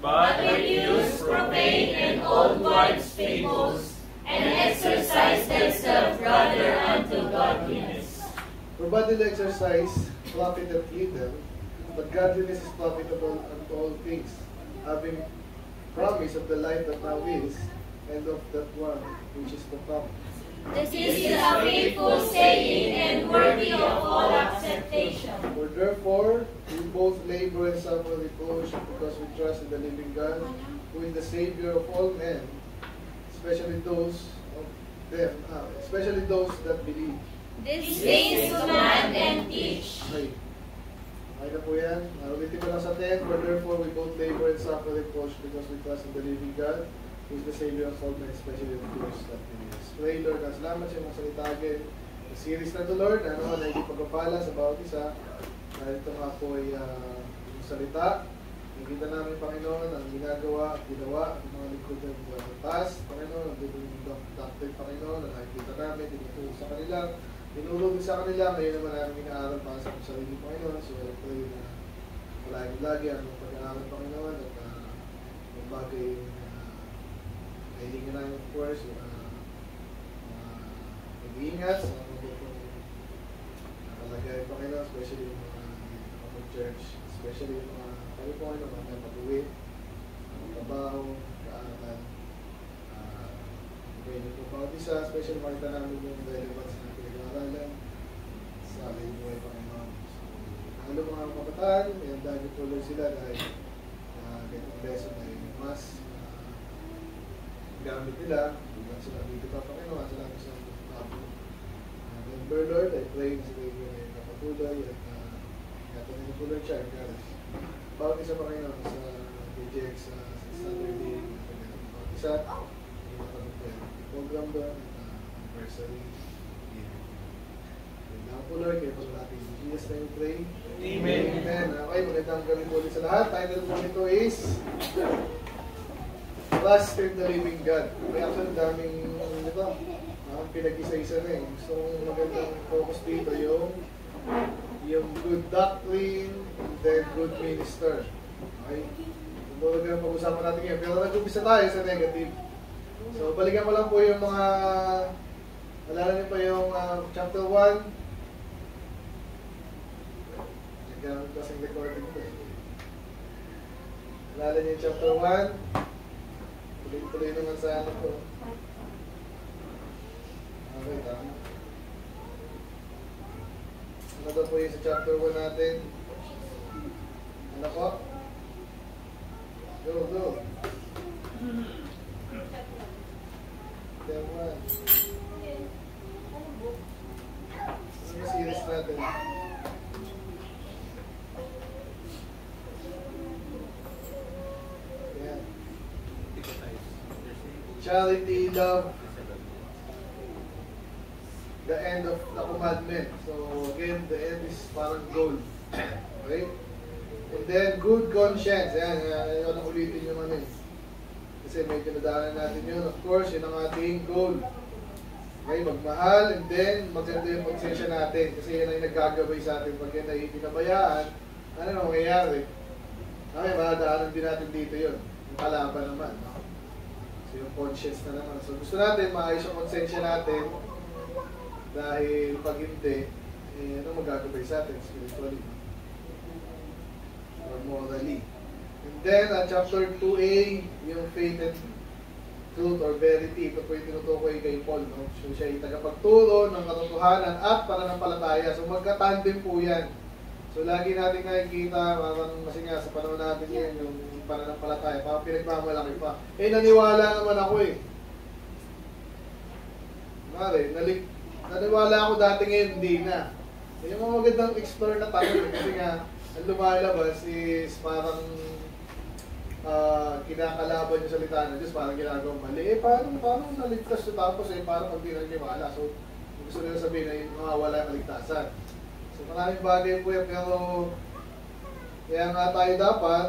but refuse profane and old wives' fables, and exercise themselves rather unto godliness. For bodily exercise profiteth little, but godliness is profitable unto all things, having promise of the life that now is, and of that one which is to come. This is a faithful saying and worthy of all acceptation. For therefore, we both labor and suffer reproach because we trust in the living God, who is the Savior of all men, especially those of them, ah, especially those that believe. These things command and teach. Okay. Okay na po yan. Uh, ulitin ko lang sa 10. For therefore, we both labor and suffer reproach because we trust in the living God, who is the Savior of all men, especially of those that believe. Pray, Lord, ang salamat sa mga salita. Ang series na to, Lord, ano, na hindi pagpapala sa bawat isa. Dahil ito nga po ay uh, salita. Nakikita namin, Panginoon, ang ginagawa at ginawa ng mga likod ng uh, taas, Panginoon, ang bibig ng doctrine, Panginoon, na nakikita namin, tinutulong sa kanila, tinulong sa kanila, ngayon naman namin inaaral para sa sarili, Panginoon. So, I pray na palagi-lagi ang pag-aaral, Panginoon, at uh, bagay na uh, nahihinga namin, of course, uh, mag-iingat sa mga nakalagay, Panginoon, especially yung mga mga church, especially yung mga kayo yung mga mag-uwi, mga trabaho, kaaral, uh, pwede po bawat isa, especially makita namin yung relevance na pinag-aaralan sa aking buhay, Panginoon. So, lalo mga kabataan, may ang dahil tuloy sila dahil uh, ganitong lesson ay mas uh, gamit nila, hindi sila dito pa, Panginoon, salamat sa Remember, Lord, I pray na sila yung ay kapatuloy at uh, natin po Lord siya, God. Bawat isa pa kayo sa project sa Saturday, bawat isa, yung nakapagpapay program doon, uh, anniversary. Now po Lord, kaya pag natin in Jesus na yung pray. Amen. Amen. Okay, magandang gabi po ulit sa lahat. Title po nito is Trust in the Living God. May actually daming, di ba, pinag-isa-isa na eh. So, magandang focus dito yung yung good doctrine and then good minister. Okay? So, talagang pag-usapan natin yan. Pero nag-umpisa tayo sa negative. So, balikan ko lang po yung mga alala niyo pa yung uh, chapter 1. Nagkamit kasing recording ko eh. Alala niyo yung chapter 1. Tuloy-tuloy naman sa ano ko. Okay, tama. Ano daw po yung sa chapter 1 natin? Ano po? Go, go. Step 1. Ano yung series natin? Yan. Charity, love, the end of the commandment. So again, the end is parang goal. Okay? And then, good conscience. Ayan, yun ang ulitin ano eh. Kasi medyo nadaanan natin yun. Of course, yun ang ating goal. Okay, magmahal and then maganda yung konsensya natin. Kasi yan ang naggagabay sa atin. Pag yan ay pinabayaan, ano na mangyayari? Okay, madaanan din natin dito yun. Yung kalaban naman. No? So yung conscience na naman. So gusto natin maayos yung konsensya natin dahil pag hindi, eh, ano magagabay sa atin spiritually or morally. And then, at chapter 2a, yung faith and truth or verity, ito po yung tinutukoy kay Paul. No? So, siya ay tagapagturo ng katotohanan at pananampalataya. So, magka-tandem po yan. So, lagi natin nakikita, parang kasi nga sa panahon natin yan, yung pananampalataya, parang pinagmamalaki pa. Eh, naniwala naman ako eh. Mare, nalik, naniwala ako dati ngayon, hindi na. Yung mga magandang explore na tanong, kasi nga, ang lumalabas is parang uh, kinakalaban yung salita ng Diyos, parang ginagawa mali. Eh, paano, paano naligtas siya tapos eh, parang pag di naniwala. So, gusto nila sabihin na yung mga wala kaligtasan. So, maraming bagay po yan, pero kaya nga tayo dapat,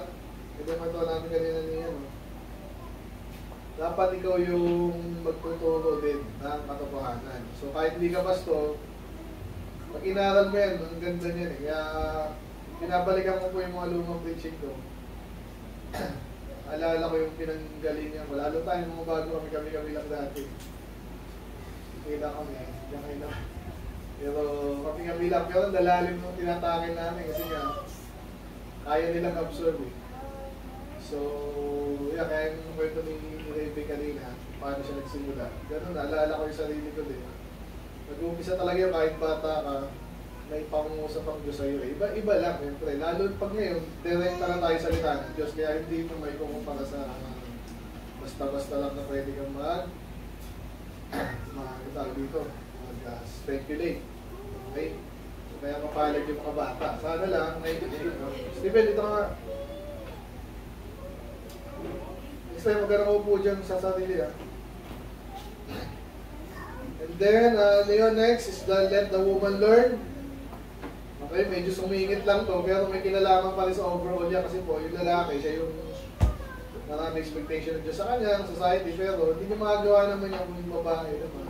ito naman ito namin kanina niya, no? Dapat ikaw yung magtuturo din ng katotohanan. So, kahit hindi ka pastor, pag inaral mo yan, ang ganda niyan eh. Kaya, pinabalikan ko po yung mga lumang preaching ko. alala ko yung pinanggalingan ko. Lalo tayo mga bago kami kami-kami lang dati. Kita kami, yan kayo na. Pero kami-kami lang, pero ang dalalim nung tinatakin namin kasi nga, kaya nilang absorb eh. So, yeah, kaya yung kwento ni Rebe kanina, paano siya nagsimula. Ganun, naalala ko yung sarili ko din. Nag-uumpisa talaga yung kahit bata ka, may pangungusap ang Diyos sa'yo. eh. Iba, iba lang, siyempre. Lalo pag ngayon, direct na tayo salita ng Diyos. Kaya hindi mo may kumumpara sa uh, basta-basta lang na pwede kang mag tawag dito, mag-speculate. Okay? So, kaya mapalag yung mga bata. Sana lang, no? Stephen, dito ka Next time, magkano ko po dyan sa sarili, ah. And then, uh, Leo next is the let the woman learn. Okay, medyo sumingit lang to, pero may kinalaman pa rin sa overall niya kasi po, yung lalaki, siya yung marami expectation ng Diyos sa kanya, ng society, pero hindi niya magagawa naman yung yung babae naman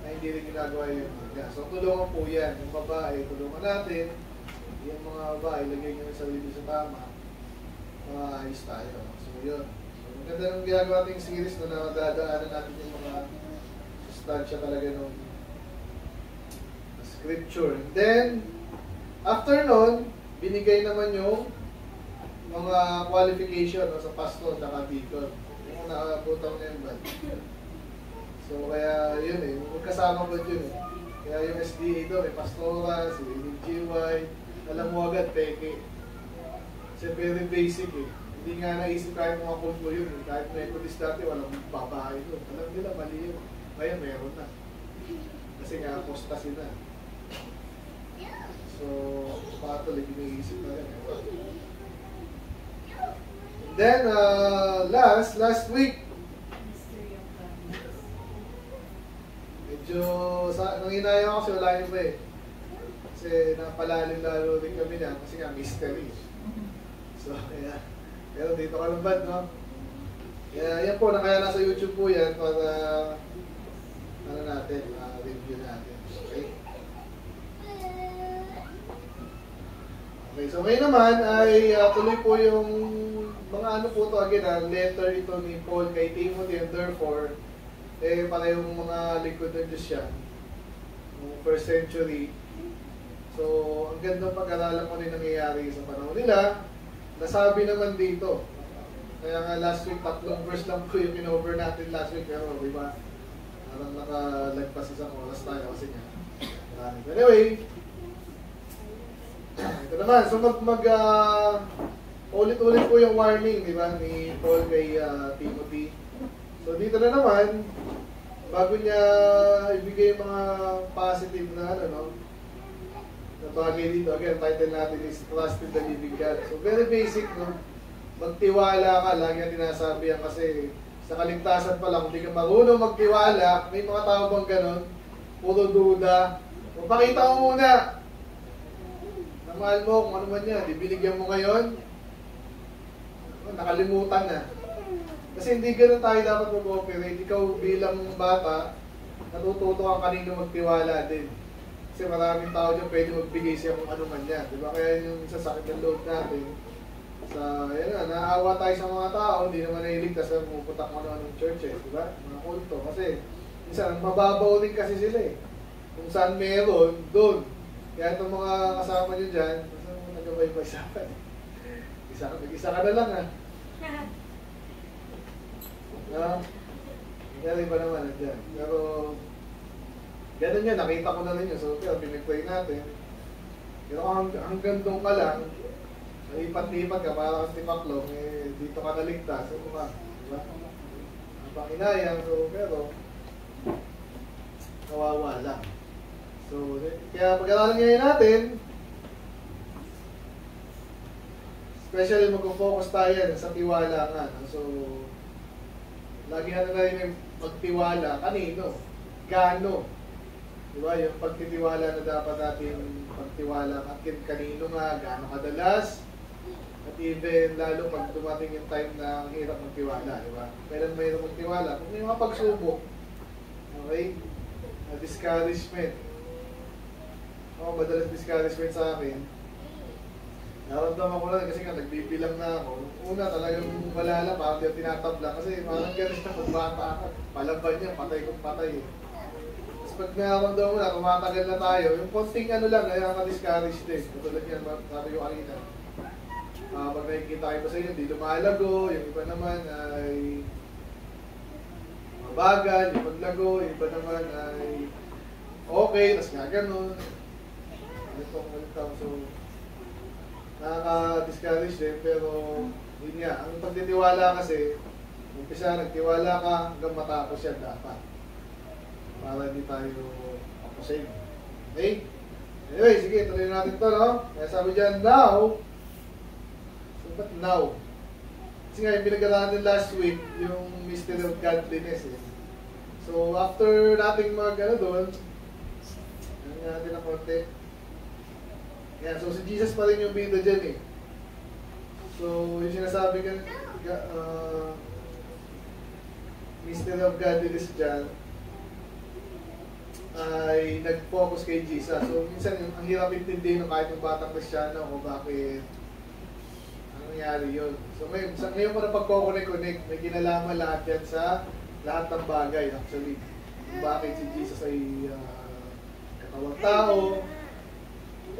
na hindi rin ginagawa yung mga. So, tulungan po yan. Yung babae, tulungan natin. Yung mga babae, lagay niyo yung sarili sa tama. Mga ayos tayo. So, yun. So, maganda ng ginagawa natin series na nadadaanan natin yung mga sustansya talaga ng scripture. And then, after nun, binigay naman yung mga qualification no, sa pastor at deacon. Yung nakabutang na yun ba? So, kaya yun eh, magkasama ko yun eh. Kaya yung SDA doon, may pastora, si GY, alam mo agad, peke. Kasi very basic eh. Hindi nga naisip kahit mga kulto yun eh. Kahit Methodist dati, walang babae doon. Alam nila, mali yun. Ngayon, meron na. Kasi nga, apostasy na. So, patuloy, iniisip na rin. Then, uh, last, last week, medyo, sa, nang inaya ko kasi wala yun pa eh. Kasi napalalim lalo din kami na kasi nga mystery. So, kaya, pero dito ka lang bad, no? Kaya yan po, na kaya nasa YouTube po yan para, ano natin, uh, review natin. Okay? Okay, so ngayon naman ay uh, tuloy po yung mga ano po to again, uh, letter ito ni Paul kay Timothy and therefore, eh parehong mga likod ng Diyos siya. Noong first century. So, ang ganda pag-aralan ko rin nangyayari sa panahon nila. Nasabi naman dito. Kaya nga last week, tatlong verse lang po yung in-over natin last week. Pero, di ba? Parang nakalagpas isang oras tayo kasi nga. Marami. Anyway, ito naman. So, mag, mag uh, ulit-ulit po yung warning, di ba, ni Paul kay uh, Timothy. So, dito na naman, bago niya ibigay yung mga positive na ano, no? Bagay dito, again, title natin is Trust in the Living God. So, very basic, no? Magtiwala ka, lagi ang tinasabi yan kasi sa kaligtasan pa lang, hindi ka marunong magtiwala, may mga tao bang ganon? Puro duda. Magpakita mo muna. Na mahal mo, kung ano man yan, ibinigyan mo ngayon, nakalimutan na. Kasi hindi ganun tayo dapat mag-operate. Ikaw bilang bata, natututo kang kanino magtiwala din. Kasi maraming tao dyan pwede magbigay siya kung ano man yan. Diba? Kaya yung sasakit ng loob natin, sa, yan nga, naawa tayo sa mga tao, hindi naman nailigtas sa pumuputak mo ng churches, di ba? Mga kulto. Kasi, minsan, mababaw din kasi sila eh. Kung saan meron, doon. Kaya itong mga kasama nyo dyan, basta mo nagabay-bay sa akin. Isa, isa ka na lang ah. No? Kaya iba naman nandiyan. Pero, ganun yan, nakita ko na rin yun. So, kaya pinag-pray natin. Pero hang, hanggang doon ka lang, lipat-lipat ka, para kang tipaklong, eh, dito ka naligtas. So, ka, diba? Ang panginayang, so, pero, kawawa lang. So, kaya pag-aralan ngayon natin, especially mag-focus tayo sa tiwala nga. So, lagi na tayo magtiwala. Kanino? Gano? Di ba? Yung pagtitiwala na dapat natin pagtiwala at kanino nga, gaano kadalas, at even lalo pag dumating yung time na ang hirap magtiwala, di ba? Kailan mahirap magtiwala? Kung may mga pagsubok, okay? Uh, discouragement. Ako, madalas discouragement sa akin. Naramdaman ko lang kasi nga nagbibilang na ako. Una talagang wala lang, parang ako tinatabla. Kasi parang gano'n siya kung bata ka. Palaban niya, patay kung patay eh. Pag naramdaman mo na, tumatagal na tayo, yung konting ano lang, nakaka-discourage din. Katulad yan, sabi ko kanina. Uh, pag nakikita kayo pa sa inyo, hindi lumalago, yung iba naman ay mabagal, yung paglago, yung iba naman ay okay, tapos nga ganun. Ano itong welcome, so nakaka-discourage din, pero yun nga, ang pagtitiwala kasi, umpisa nagtiwala ka hanggang matapos yan dapat. Para hindi tayo apusin. Okay? Anyway, sige, tuloy natin to, no? Kaya sabi dyan, now, so ba't now? Kasi nga, yung pinag-alaman din last week, yung mystery of godliness, eh. So, after nating mag, ano doon, ano natin ng konti, yan, so si Jesus pa rin yung bida dyan eh. So, yung sinasabi ka, uh, Mystery of Godliness dyan, ay nag-focus kay Jesus. So, minsan ang hirap intindihin ng kahit yung batang kristyano kung bakit ano nangyari yun. So, ngayon, sa, ngayon ko na pagkoconnect-connect, may kinalaman lahat yan sa lahat ng bagay actually. Bakit si Jesus ay uh, katawang tao,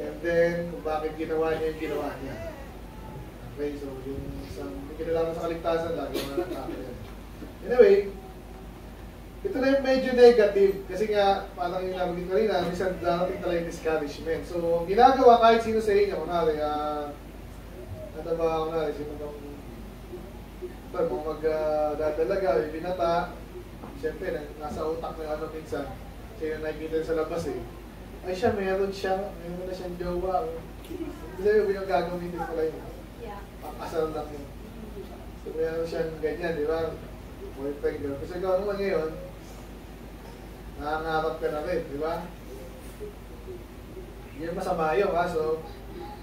And then, kung bakit ginawa niya yung ginawa niya. Okay, so yung isang kinalaman sa kaligtasan yung mga tao yan. Anyway, ito na yung medyo negative kasi nga, parang yung namin kanina, minsan darating talaga yung discouragement. So, ginagawa kahit sino sa inyo, kunwari, ah, uh, ano ba, kunwari, sino bang, ito, mga magdadalaga, uh, yung binata, siyempre, nasa utak ng ano minsan, sino nakikita sa labas eh, ay siya, meron siya, meron na siyang jowa. Hindi sabi yung gagawin din pala yun. Pakasal lang yun. So meron siyang ganyan, di ba? Boyfriend, girl. Kasi ikaw naman ngayon, nangangarap ka na rin, di ba? Yan masama yun, ha? So,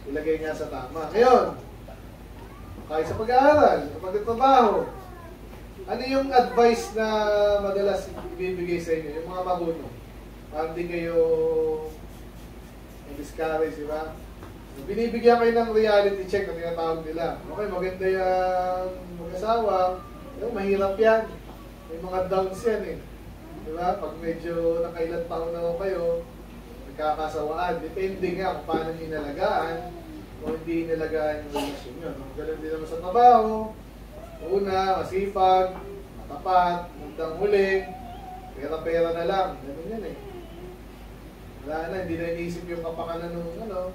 ilagay nga sa tama. Ngayon, kahit sa pag-aaral, pagtatrabaho, ano yung advice na madalas ibibigay sa inyo, yung mga maguno? Para hindi kayo discourage, di ba? Binibigyan kayo ng reality check na tinatawag nila. Okay, maganda yung mag-asawa, pero mahirap yan. May mga downs yan eh. Di ba? Pag medyo nakailan taon na kayo, nagkakasawaan. Depende nga kung paano inalagaan o hindi inalagaan yung relasyon nyo. No? Ganun din naman sa trabaho. Una, masipag, matapat, mundang huling, pera-pera na lang. Ganun yan eh. Wala na, hindi na iniisip yung kapakanan ng ano.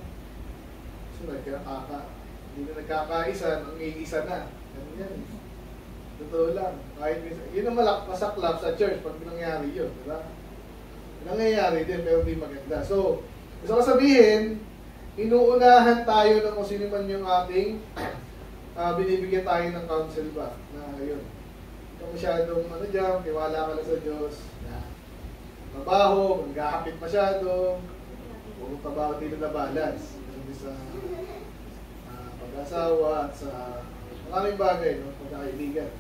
So, nagkakaka. Hindi na nagkakaisa, ang iisa na. Ganun yan. Totoo lang. Kahit minsan, yun ang malak masaklap sa church pag nangyari yun, di ba? Nangyayari din, pero hindi maganda. So, gusto ko sabihin, inuunahan tayo ng kung sino man yung ating uh, binibigyan tayo ng counsel ba? Na yun. Ikaw masyadong ano dyan, tiwala ka lang sa Diyos trabaho, maghahapit masyado, puro trabaho din na balance. Kasi sa uh, pag-asawa at sa maraming bagay, no? pagkakaibigan.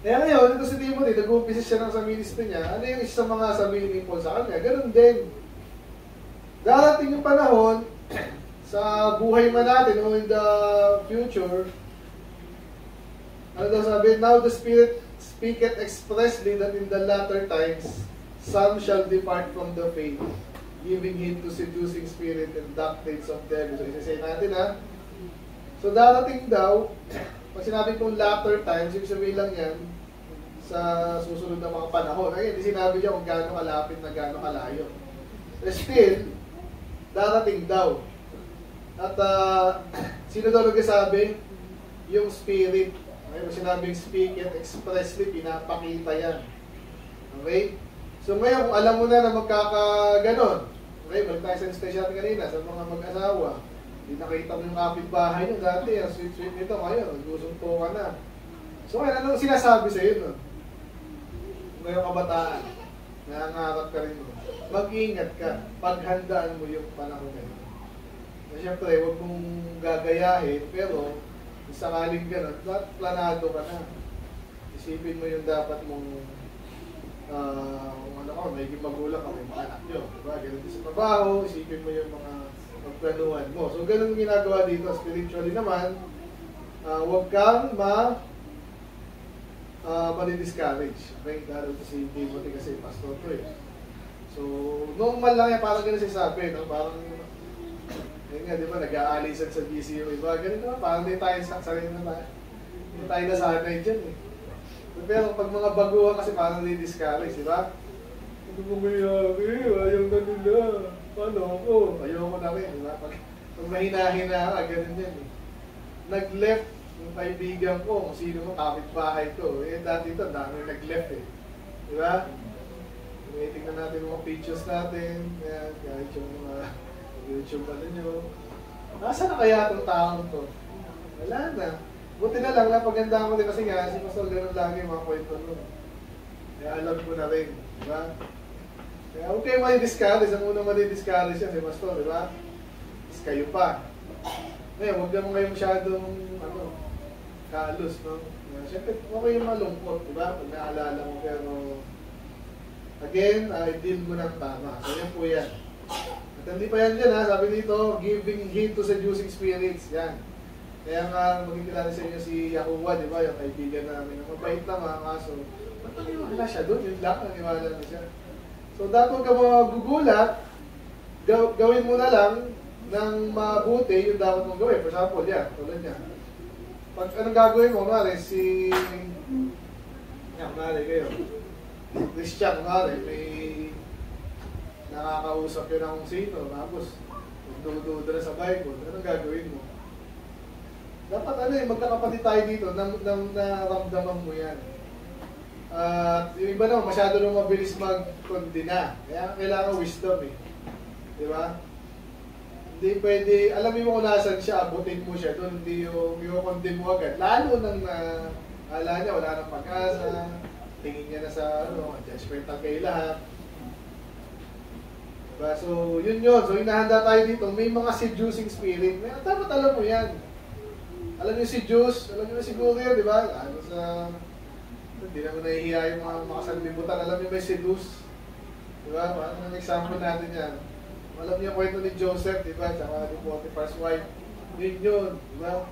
Kaya ngayon, ito si Timothy, nag-uumpisa siya ng sa ministry niya, ano yung isa sa mga sabihin ni Paul sa kanya? Ganun din. Darating yung panahon, sa buhay man natin o in the future, ano daw sabi, now the Spirit speaketh expressly that in the latter times some shall depart from the faith, giving heed to seducing spirit and doctrines of devils. So, isasay natin ha. So, darating daw, pag sinabi kong latter times, ibig sabihin lang yan, sa susunod na mga panahon. Ay, hindi sinabi niya kung gaano kalapit na gaano kalayo. But still, darating daw. At uh, sino daw nagsasabi? Yung spirit Mayroon sinabing speak it expressly, pinapakita yan. Okay? So ngayon, kung alam mo na na magkakaganon, okay, balik tayo sa special kanina, sa mga mag-asawa, hindi nakita mo yung kapitbahay nyo dati, ang sweet-sweet nito, ngayon, nagsusunto ka na. So ngayon, anong sinasabi sa iyo nun? Ngayong kabataan, nangangarap ka rin mo. Mag-ingat ka, paghandaan mo yung panahon na yun. So, syempre, huwag mong gagayahin, pero sakaling gano'n, planado ka na. Isipin mo yung dapat mong uh, ano ka, may magulang ka, may mga anak nyo. Diba? Ganun din sa trabaho, isipin mo yung mga pagplanuhan mo. So, ganun ginagawa dito. Spiritually naman, uh, huwag kang ma uh, mani-discourage. Okay, dahil ito si Timothy kasi pastor to eh. So, normal lang yan, parang ganun sinasabi, no? Parang, yun nga, di ba, nag-aalisan sa GC yung iba, ganun naman, parang di tayo sa sarili na tayo. Hindi tayo nasanay dyan eh. Pero pag mga baguhan kasi parang di-discourage, di ba? Ano mo mayari, ayaw na nila. Paano ako? Ayaw ko na rin, ba? Pag, mahina-hina ka, ganun yan eh. Nag-left yung kaibigan ko, kung sino mo kapit-bahay ko. Eh, dati ito, dami nag-left eh. Di ba? Tinitingnan natin mga pictures natin, yan, kahit yung mga YouTube ano nyo. Nasaan na kaya itong taong to? Wala na. Buti na lang, napaganda ko din kasi nga, si Pastor ganun lagi yung mga kwento nun. Kaya alam ko na rin, di ba? Kaya huwag kayo mali-discourage. Ang unang mali-discourage yan, si Pastor, di ba? Is kayo pa. Ngayon, huwag naman kayo masyadong, ano, kalos, no? Siyempre, huwag kayong malungkot, di ba? Pag naalala mo, pero Again, uh, i-deal mo ng tama. So, yan po yan. At hindi pa yan dyan, ha? Sabi dito, giving heed to seducing spirits. Yan. Kaya nga, magkikilala sa inyo si Yakuwa, di ba? Yung kaibigan namin. Ang mabait na mga kaso. Ba't naniwala siya doon? Yun lang, naniwala na siya. So, dapat huwag ka magugulat, gaw gawin mo na lang ng mabuti yung dapat mong gawin. For example, yan, tulad niya. Pag anong gagawin mo, mare, si... Yan, mare, kayo. Christian, kunwari, may nakakausap yun ng sino, tapos magdududa na sa Bible, anong gagawin mo? Dapat ano eh, magkakapatid tayo dito, nang, nang naramdaman mo yan. At uh, yung iba naman, masyado nung mabilis mag-kondina. Kaya kailangan wisdom eh. Di ba? Hindi pwede, alam mo kung nasan siya, abutin mo siya doon, hindi yung, yung condemn mo agad. Lalo nang na, uh, ala niya, wala nang pag-asa, tingin niya na sa ano, judgmental kayo lahat. Diba? So, yun yun. So, inahanda tayo dito. May mga seducing spirit. May, dapat alam mo yan. Alam niyo si Diyos, alam niyo siguro yun, di ba? Ano sa... Hindi naman nahihiya yung mga makasanlibutan. Alam niyo may seduce. Di ba? Ano ang example natin yan? Alam niyo kwento ni Joseph, di ba? Tsaka ni Potiphar's wife. Yun yun, di ba?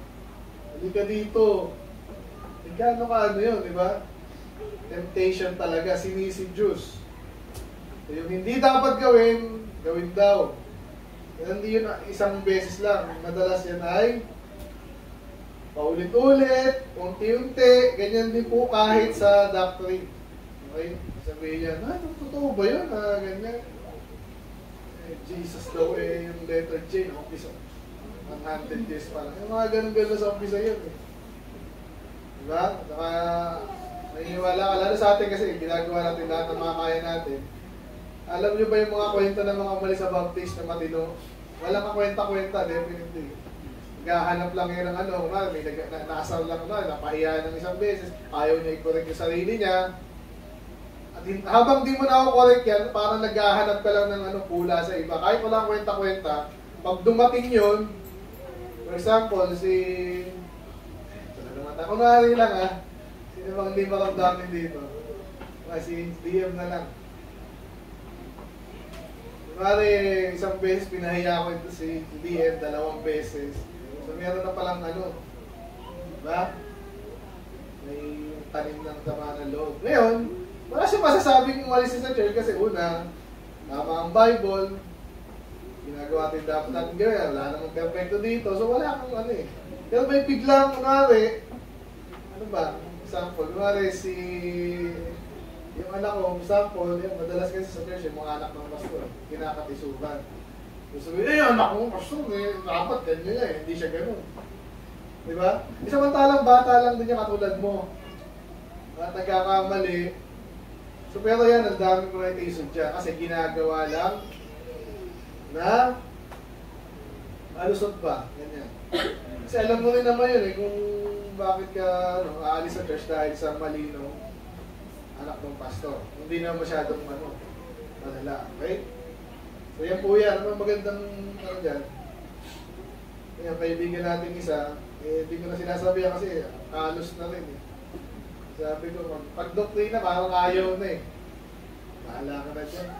Halika dito. Ikaw, ano ka ano yun, di ba? temptation talaga, sinisidyus. So, yung hindi dapat gawin, gawin daw. Hindi yun isang beses lang. Madalas yan ay paulit-ulit, unti-unti, ganyan din po kahit sa doctrine. Okay? Sabihin niya, ah, totoo ba yun? Ah, ganyan. Eh, Jesus daw eh, yung letter J? Office 100 years pa lang. Yung mga ganun-ganun sa office yun eh. Diba? Saka, naniniwala ka, lalo sa atin kasi ginagawa natin lahat ng mga kaya natin. Alam niyo ba yung mga kwento ng mga umalis sa baptist na matino? Walang kakwenta-kwenta, definitely. Naghahanap lang yun ng ano, ma, may nag, na, nasal lang na, napahiya ng isang beses, ayaw niya i-correct yung sarili niya. At hin, habang di mo na ako correct yan, parang naghahanap ka lang ng ano, pula sa iba. Kahit wala kwenta-kwenta, pag dumating yun, for example, si... Naman, lang ah, sino bang hindi maramdamin dito? Kasi DM na lang. Kunwari, isang beses pinahiya ko ito si DM, dalawang beses. So, meron na palang ano, diba? May tanim ng tama ng loob. Ngayon, wala siya masasabing umalis sa church kasi una, tama ang Bible, ginagawa natin dapat natin gawin, wala namang perfecto dito, so wala akong ano eh. Pero may biglang, kunwari, ano ba, example, kunwari si yung anak ko, example, yung madalas kasi sa church, yung mga anak ng pastor, kinakatisugan. Sabi, eh, anak mo, pastor, eh, dapat ganyan eh, hindi siya ganun. Di ba? Isamantalang bata lang din niya katulad mo. At nagkakamali. So pero yan, ang dami ko na isog dyan kasi ginagawa lang na malusot pa. Ganyan. Kasi alam mo rin naman yun eh, kung bakit ka ano, aalis sa church dahil sa malino anak ng pastor. Hindi na masyadong ano, malala. Okay? Po yan. Ano magandang ano dyan? Yan, kaibigan natin isa, eh, hindi ko na sinasabi yan kasi kalos na rin eh. Sabi ko, pag doktrina, parang ayaw na eh. Bahala ka na dyan.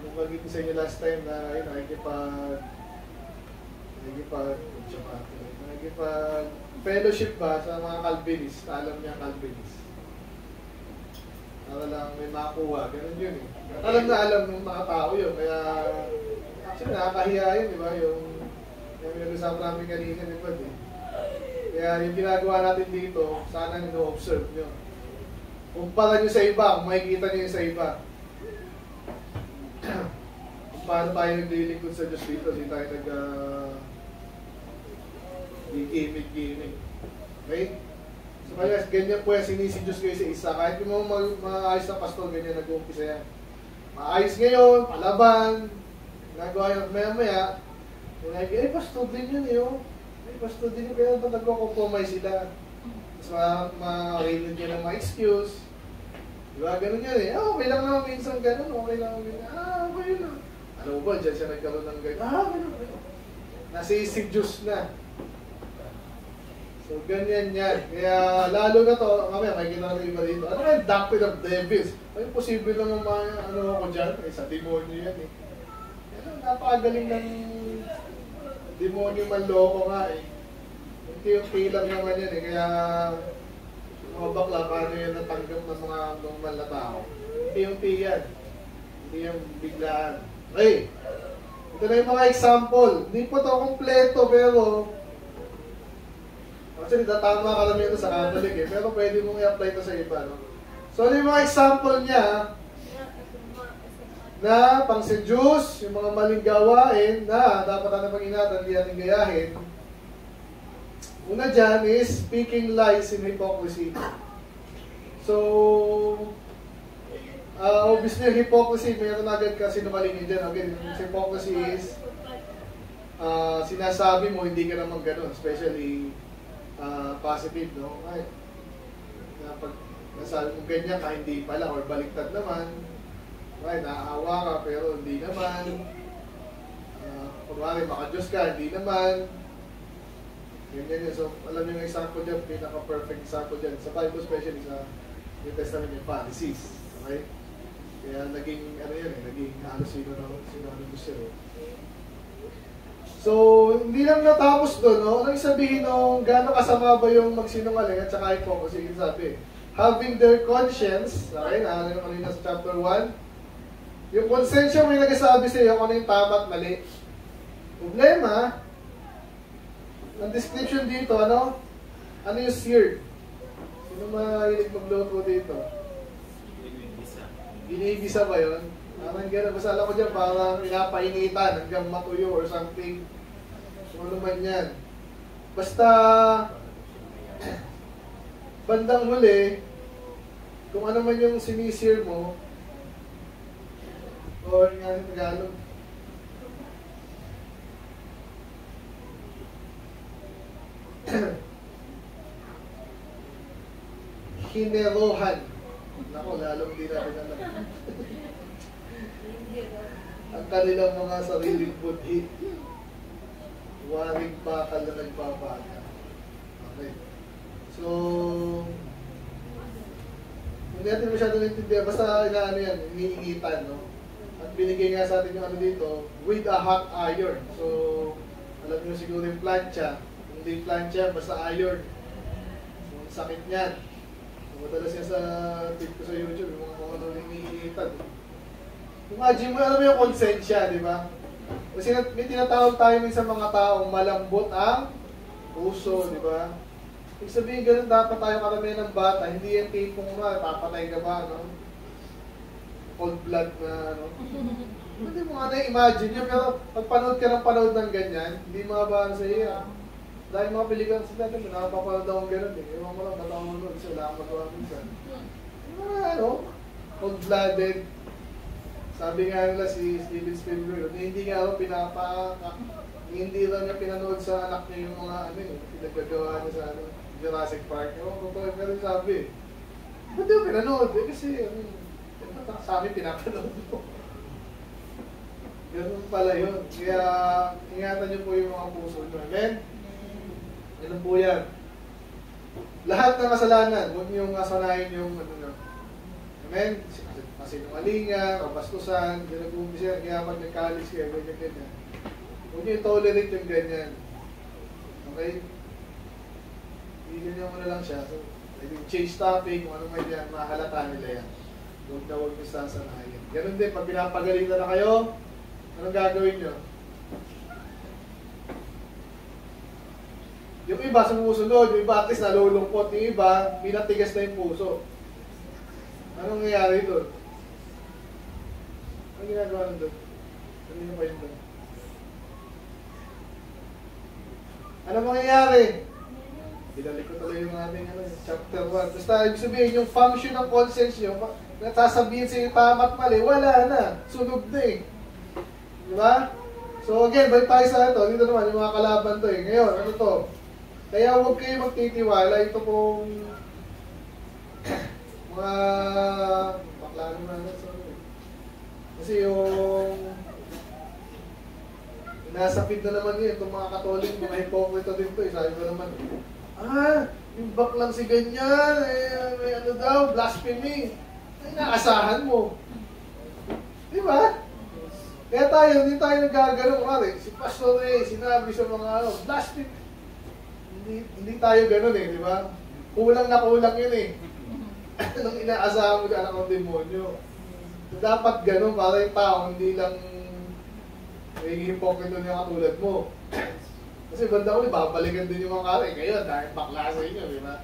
Yung magiging sa inyo last time na, yun, nakikipag Nagipag, nagipag fellowship ba sa mga Calvinist? Alam niya Calvinist. Para lang may makuha, ganun yun eh. Alam na alam ng mga tao yun, kaya actually nakakahiya yun, di ba? Yung, yung nag-usap namin kanina, di ba? Eh. Kaya yung ginagawa natin dito, sana nino-observe nyo. Kumpara nyo sa iba, kung makikita nyo yung sa iba. kung paano tayo naglilingkod sa Diyos dito, hindi tayo nag uh, gimmick-gimmick. Okay? So kaya ganyan po yung sinisi Diyos kayo sa isa. Kahit yung mga maayos na pastor, ganyan nag-uumpisa yan. Maayos ngayon, palaban, nagawa yun, maya-maya, yung eh, pastor din yun eh, oh. Eh, pastor din yun, kaya ba nagko-compromise sila? Tapos ma-railed nyo ng mga excuse. Diba, ganun yan eh. Ah, okay lang naman minsan ganun, okay lang naman. Ah, okay lang. Alam mo ba, dyan siya nagkaroon ng ganun. Ah, ganun. Nasisig Diyos na. So, ganyan yan. Kaya, lalo na to, mamaya, may ginagawa iba dito. Ano yung doctrine of devils? Ay, posible lang mga, ano ako dyan, eh, sa demonyo yan eh. Yan, napakagaling ng demonyo manloko nga eh. Unti-unti lang naman yan eh. Kaya, mga bakla, paano yan natanggap ng mga normal na tao? Unti-unti yan. Hindi yung biglaan. Okay. Ito na yung mga example. Hindi po to kompleto, pero Actually, tama ka naman ito sa Catholic eh, pero pwede mong i-apply ito sa iba, no? So, ano yung mga example niya na pang seduce, yung mga maling gawain na dapat na pag-ingatan, hindi natin gayahin. Una dyan is speaking lies in hypocrisy. So, uh, obviously, hypocrisy, mayroon agad kasi numalingin dyan. Again, hypocrisy is uh, sinasabi mo, hindi ka naman ganun. Especially, uh, positive, no? Ay, na pag nasabi mo ganyan ka, hindi pala, or baliktad naman, ay, naaawa ka, pero hindi naman. Uh, kunwari, maka-Diyos ka, hindi naman. Ganyan yun. So, alam niyo yung example dyan, pinaka-perfect example dyan. Sa Bible, especially sa New Testament, yung Pharisees. Okay? Kaya naging, ano yan eh, naging halos sino na, sino na gusto yun. So, hindi lang natapos doon, no? Anong sabihin nung gano'ng kasama ba yung magsinungaling at saka hypocrisy? Yung sabi, having their conscience, okay, naalala nyo kanina sa chapter 1, yung konsensya may nagsasabi sa iyo kung ano yung tama at mali. Problema, ang description dito, ano? Ano yung seared? Sino mahilig magluto dito? Ginigisa ba yun? Parang gano'n. Basta ko dyan, parang pinapainitan hanggang matuyo or something. So, ano man yan. Basta, bandang huli, kung ano man yung sinisir mo, or nga sa Tagalog, hinerohan. Nako, lalong di natin alam. Ang kanilang mga sariling budhi. Waring bakal na nagbabaga. Okay. So, hindi natin masyado naintindihan. Basta inaano yan, iniingitan, no? At binigay nga sa atin yung ano dito, with a hot iron. So, alam niyo siguro yung plancha. Hindi plancha, basta iron. So, sakit niyan. So, madalas yan sa tip ko sa YouTube, yung mga mga ano iniingitan. Imagine mo, alam mo yung konsensya, di ba? Kasi may tinatawag tayo sa mga taong malambot ang puso, di ba? Ibig sabihin, ganun dapat tayo karamihan ng bata. Hindi yan tipong na, papatay ka ba, no? Cold blood na, ano? Hindi mo nga na-imagine yun, pero pag panood ka ng panood ng ganyan, hindi mga sa iya. Dahil mga pelikula sa dati, nakapapanood akong ganun eh. Ewan mo lang, ako manood? Kasi wala akong magawa minsan. Ano, cold-blooded, sabi nga nila si Steven Spielberg, hindi nga ako pinapa, hindi lang niya pinanood sa anak niya yung mga ano eh, pinagagawa niya sa ano, Jurassic Park. Ewan ko ba, pero sabi, ba't yung pinanood? Eh, kasi, ano, sa amin pinapanood mo. Ganun pala yun. Kaya, ingatan niyo po yung mga puso niyo. Amen? Ganun po yan. Lahat ng kasalanan, huwag niyong asanayin yung ano na. Amen? Kasinungalingan, kabastusan, hindi nag-umpisa kaya pag nag-college kayo, ganyan, ganyan. Huwag nyo i-tolerate yung ganyan. Okay? Iganyan mo na lang siya. So, pwede change topic, kung ano may yan, mahalata nila yan. Huwag na huwag nyo sasanayin. Ganun din, pag pinapagalitan na kayo, anong gagawin nyo? Yung iba sumusunod, yung iba at least nalulungkot, yung iba, pinatigas na yung puso. Anong nangyayari doon? Anong ginagawa nun doon? Ano yung kayo doon? Ano mangyayari? Binalik ko tuloy yung ating ano, chapter 1. Basta ibig sabihin, yung function ng conscience nyo, natasabihin sa tama at mali, wala na. Sunog na eh. Di ba? So again, balik tayo sa ito. Dito naman, yung mga kalaban to eh. Ngayon, ano to? Kaya huwag kayo magtitiwala. Ito pong mga bakla naman. Sorry. Kasi yung nasa feed na naman yun, itong mga katolik, mga hipokrito din to. Eh. Sabi ko naman, ah, yung baklang si ganyan, eh, may ano daw, blasphemy. Ay, naasahan mo. Di ba? Kaya tayo, hindi tayo nagagano. Kumari, si Pastor eh, sinabi sa mga ano, blasphemy. Hindi, hindi tayo ganun eh, di ba? Kulang na kulang yun eh. Nung inaasahan mo ka ng demonyo. Dapat ganun para yung tao, hindi lang nagiging hipokrito niya katulad mo. Kasi banda ko, babalikan din yung mga kare. Kayo, dahil bakla sa inyo, di ba?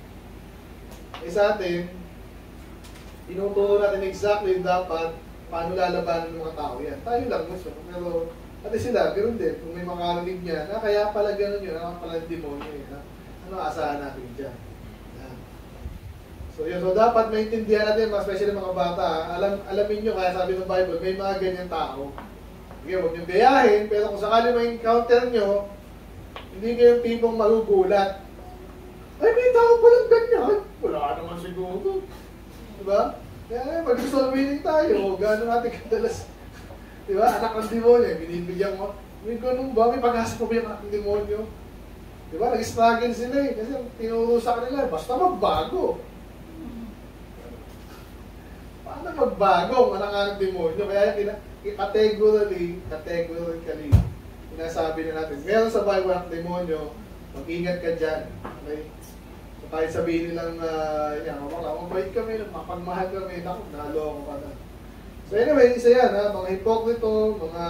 Eh sa atin, tinuturo natin exactly dapat paano lalabanan ng mga tao yan. Tayo lang gusto. Pero, at sila, ganoon din. Kung may mga karinig niya, na kaya pala gano'n yun, na pala demonyo yun. Ha? Ano asahan natin dyan? So yun, so dapat maintindihan natin, mga especially mga bata, alam, alamin nyo, kaya sabi ng Bible, may mga ganyan tao. Okay, huwag nyo gayahin, pero kung sakali may encounter nyo, hindi kayo tipong magugulat. Ay, may tao palang ganyan. Wala naman siguro. Diba? Kaya mag-soul winning tayo. Gano'n natin kadalas. Diba? Anak ng demonyo. Binibigyan mo. May ganun ba? May pag-asa pa ba yung anak ng demonyo? Diba? Nag-struggle sila eh. Kasi tinuro sa kanila, basta magbago. Paano magbago ang anak ng demonyo? Kaya kina- categorically, categorically, sinasabi na natin, meron sa Bible ang demonyo, mag-ingat ka dyan. Okay? So, kahit sabihin nilang, uh, yan, mga mabait kami, mapagmahal kami, naku, naloko ka na. So anyway, isa yan, ha? mga hipokrito, mga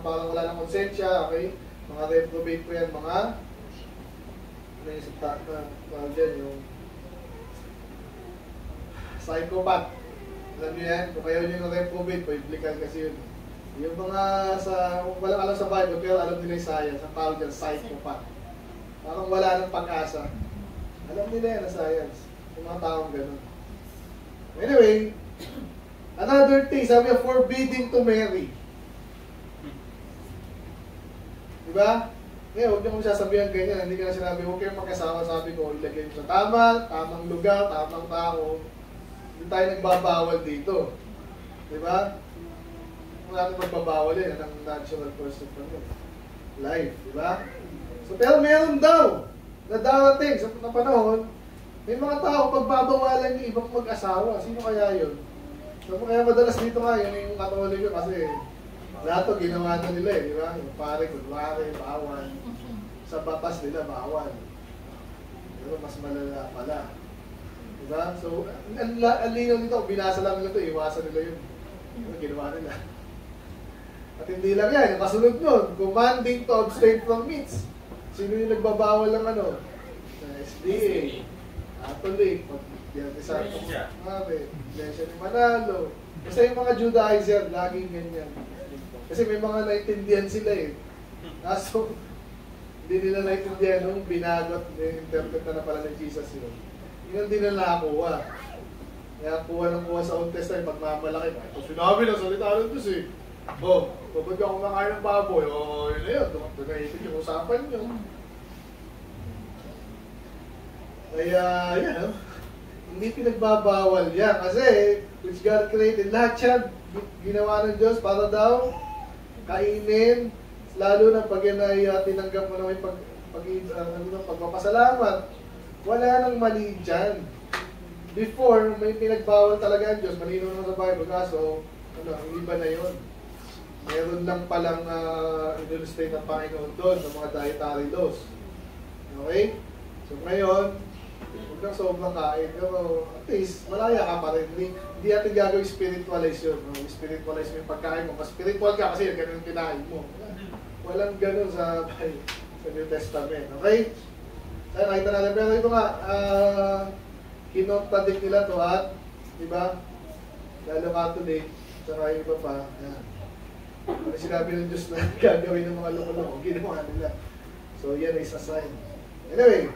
parang wala ng konsensya, okay? Mga reprobate po yan, mga ano yung sa na, tawag dyan, yung psychopath. Alam niyo yan, kung kayo yung reprobate, biblical kasi yun. Yung mga sa, walang alam sa Bible, pero alam nila yung science, ang tawag dyan, psychopath. Parang wala ng pag-asa. Alam nila yan na science. Yung mga taong ganun. Anyway, another thing, sabi niya, forbidding to marry. Diba? Ngayon, huwag niyo kong sasabihan ganyan. Hindi ka na sinabi, huwag kayong magkasama. Sabi ko, ilagay sa tama, tamang lugar, tamang tao. Hindi tayo nagbabawal dito. Diba? Kung natin magbabawal yan, ang natural person pa yun. Life, diba? So, pero meron daw na darating sa na panahon, may mga tao pagbabawalan yung ibang mag-asawa. Sino kaya yun? So, kaya madalas dito nga, yun yung katoliko kasi lahat to ginawa na nila eh, di ba? Yung pare, kunwari, bawal. Sa batas nila, bawal. Pero mas malala pala. Di ba? So, ang, ang linaw nito, binasa lang nila ito, iwasan nila yun. Yung ginawa nila. At hindi lang yan, yung kasunod nun, commanding to abstain from meats. Sino yung nagbabawal ng ano? Sa SDA. Catholic. Ito. Mare. Iglesia ni Manalo. Kasi yung mga Judaizer, laging ganyan. Kasi may mga naintindihan sila eh. Kaso, hindi nila naintindihan nung binagot, interpret na, na pala ng Jesus yun. Yun hindi nila nakakuha. Kaya kuha ng kuha sa Old Testament, pagmamalaki. Ito sinabi ng salita ng Diyos eh. Oh, kapag ka kumakain ng baboy, oh, yun na yun. Na yung usapan nyo. Kaya, yan, oh. hindi pinagbabawal yan. Kasi, which God created, lahat yan, ginawa ng Diyos para daw kainin, lalo na pag yan ay uh, tinanggap mo naman pag, pag, uh, ano, pagpapasalamat. Wala nang mali dyan. Before, may pinagbawal talaga ang Diyos, malino naman sa Bible, kaso, ano, iba na yun. meron lang palang uh, in-illustrate ng Panginoon doon ng mga dietary laws. Okay? So ngayon, huwag kang sobrang kain, pero at least, malaya ka pa rin. Hindi, hindi natin gagawin spiritualize yun. No? Spiritualize mo yung pagkain mo. Mas spiritual ka kasi ganun yung kinain mo. Walang ganun sa, sa New Testament. Okay? Kaya nakita natin. Pero ito nga, uh, kinontadict nila to at, di ba? Lalo Catholic, saka yung iba pa. Ayan. Ano sinabi ng Diyos na gagawin ng mga loko-loko, ginawa nila. So, yan is a sign. Anyway,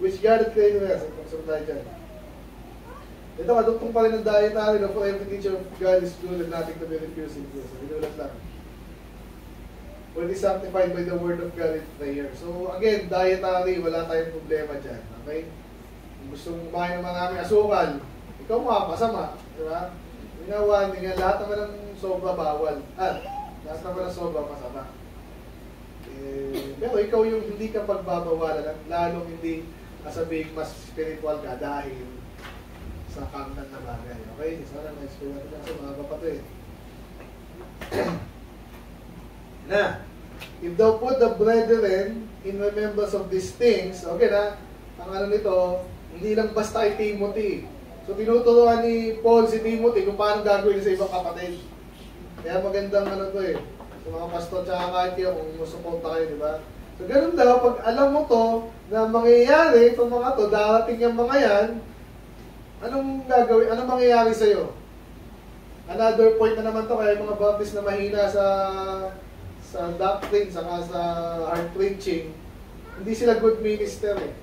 which God created us. Pagsunod tayo dyan. Ito, kadugtong pa rin ng dietary no, for every teacher of God is good and nothing to be refused in So, inulat lang. Will be sanctified by the word of God in prayer. So, again, dietary, wala tayong problema dyan. Okay? Kung gusto mong kumain ng marami asukal, ikaw makapasama. Di ba? Ginawa nga, lahat naman ng sobra bawal. At, lahat naman ng sobra masama. Eh, pero ikaw yung hindi ka pagbabawalan at lalong hindi kasabing mas spiritual ka dahil sa kangkan na bagay. Okay? Sana na-explain natin lang sa mga kapatid. Na, if thou put the brethren in remembrance of these things, okay na, ang ano nito, hindi lang basta kay Timothy, So tinuturuan ni Paul si Timothy kung paano gagawin sa ibang kapatid. Kaya magandang ano to eh. Sa mga pastor tsaka kahit kayo kung musuporta kayo, di ba? So ganun daw, pag alam mo to, na mangyayari itong mga to, darating yung mga yan, anong gagawin, anong mangyayari sa'yo? Another point na naman to, kaya mga baptist na mahina sa sa doctrine, saka sa heart preaching, hindi sila good minister eh.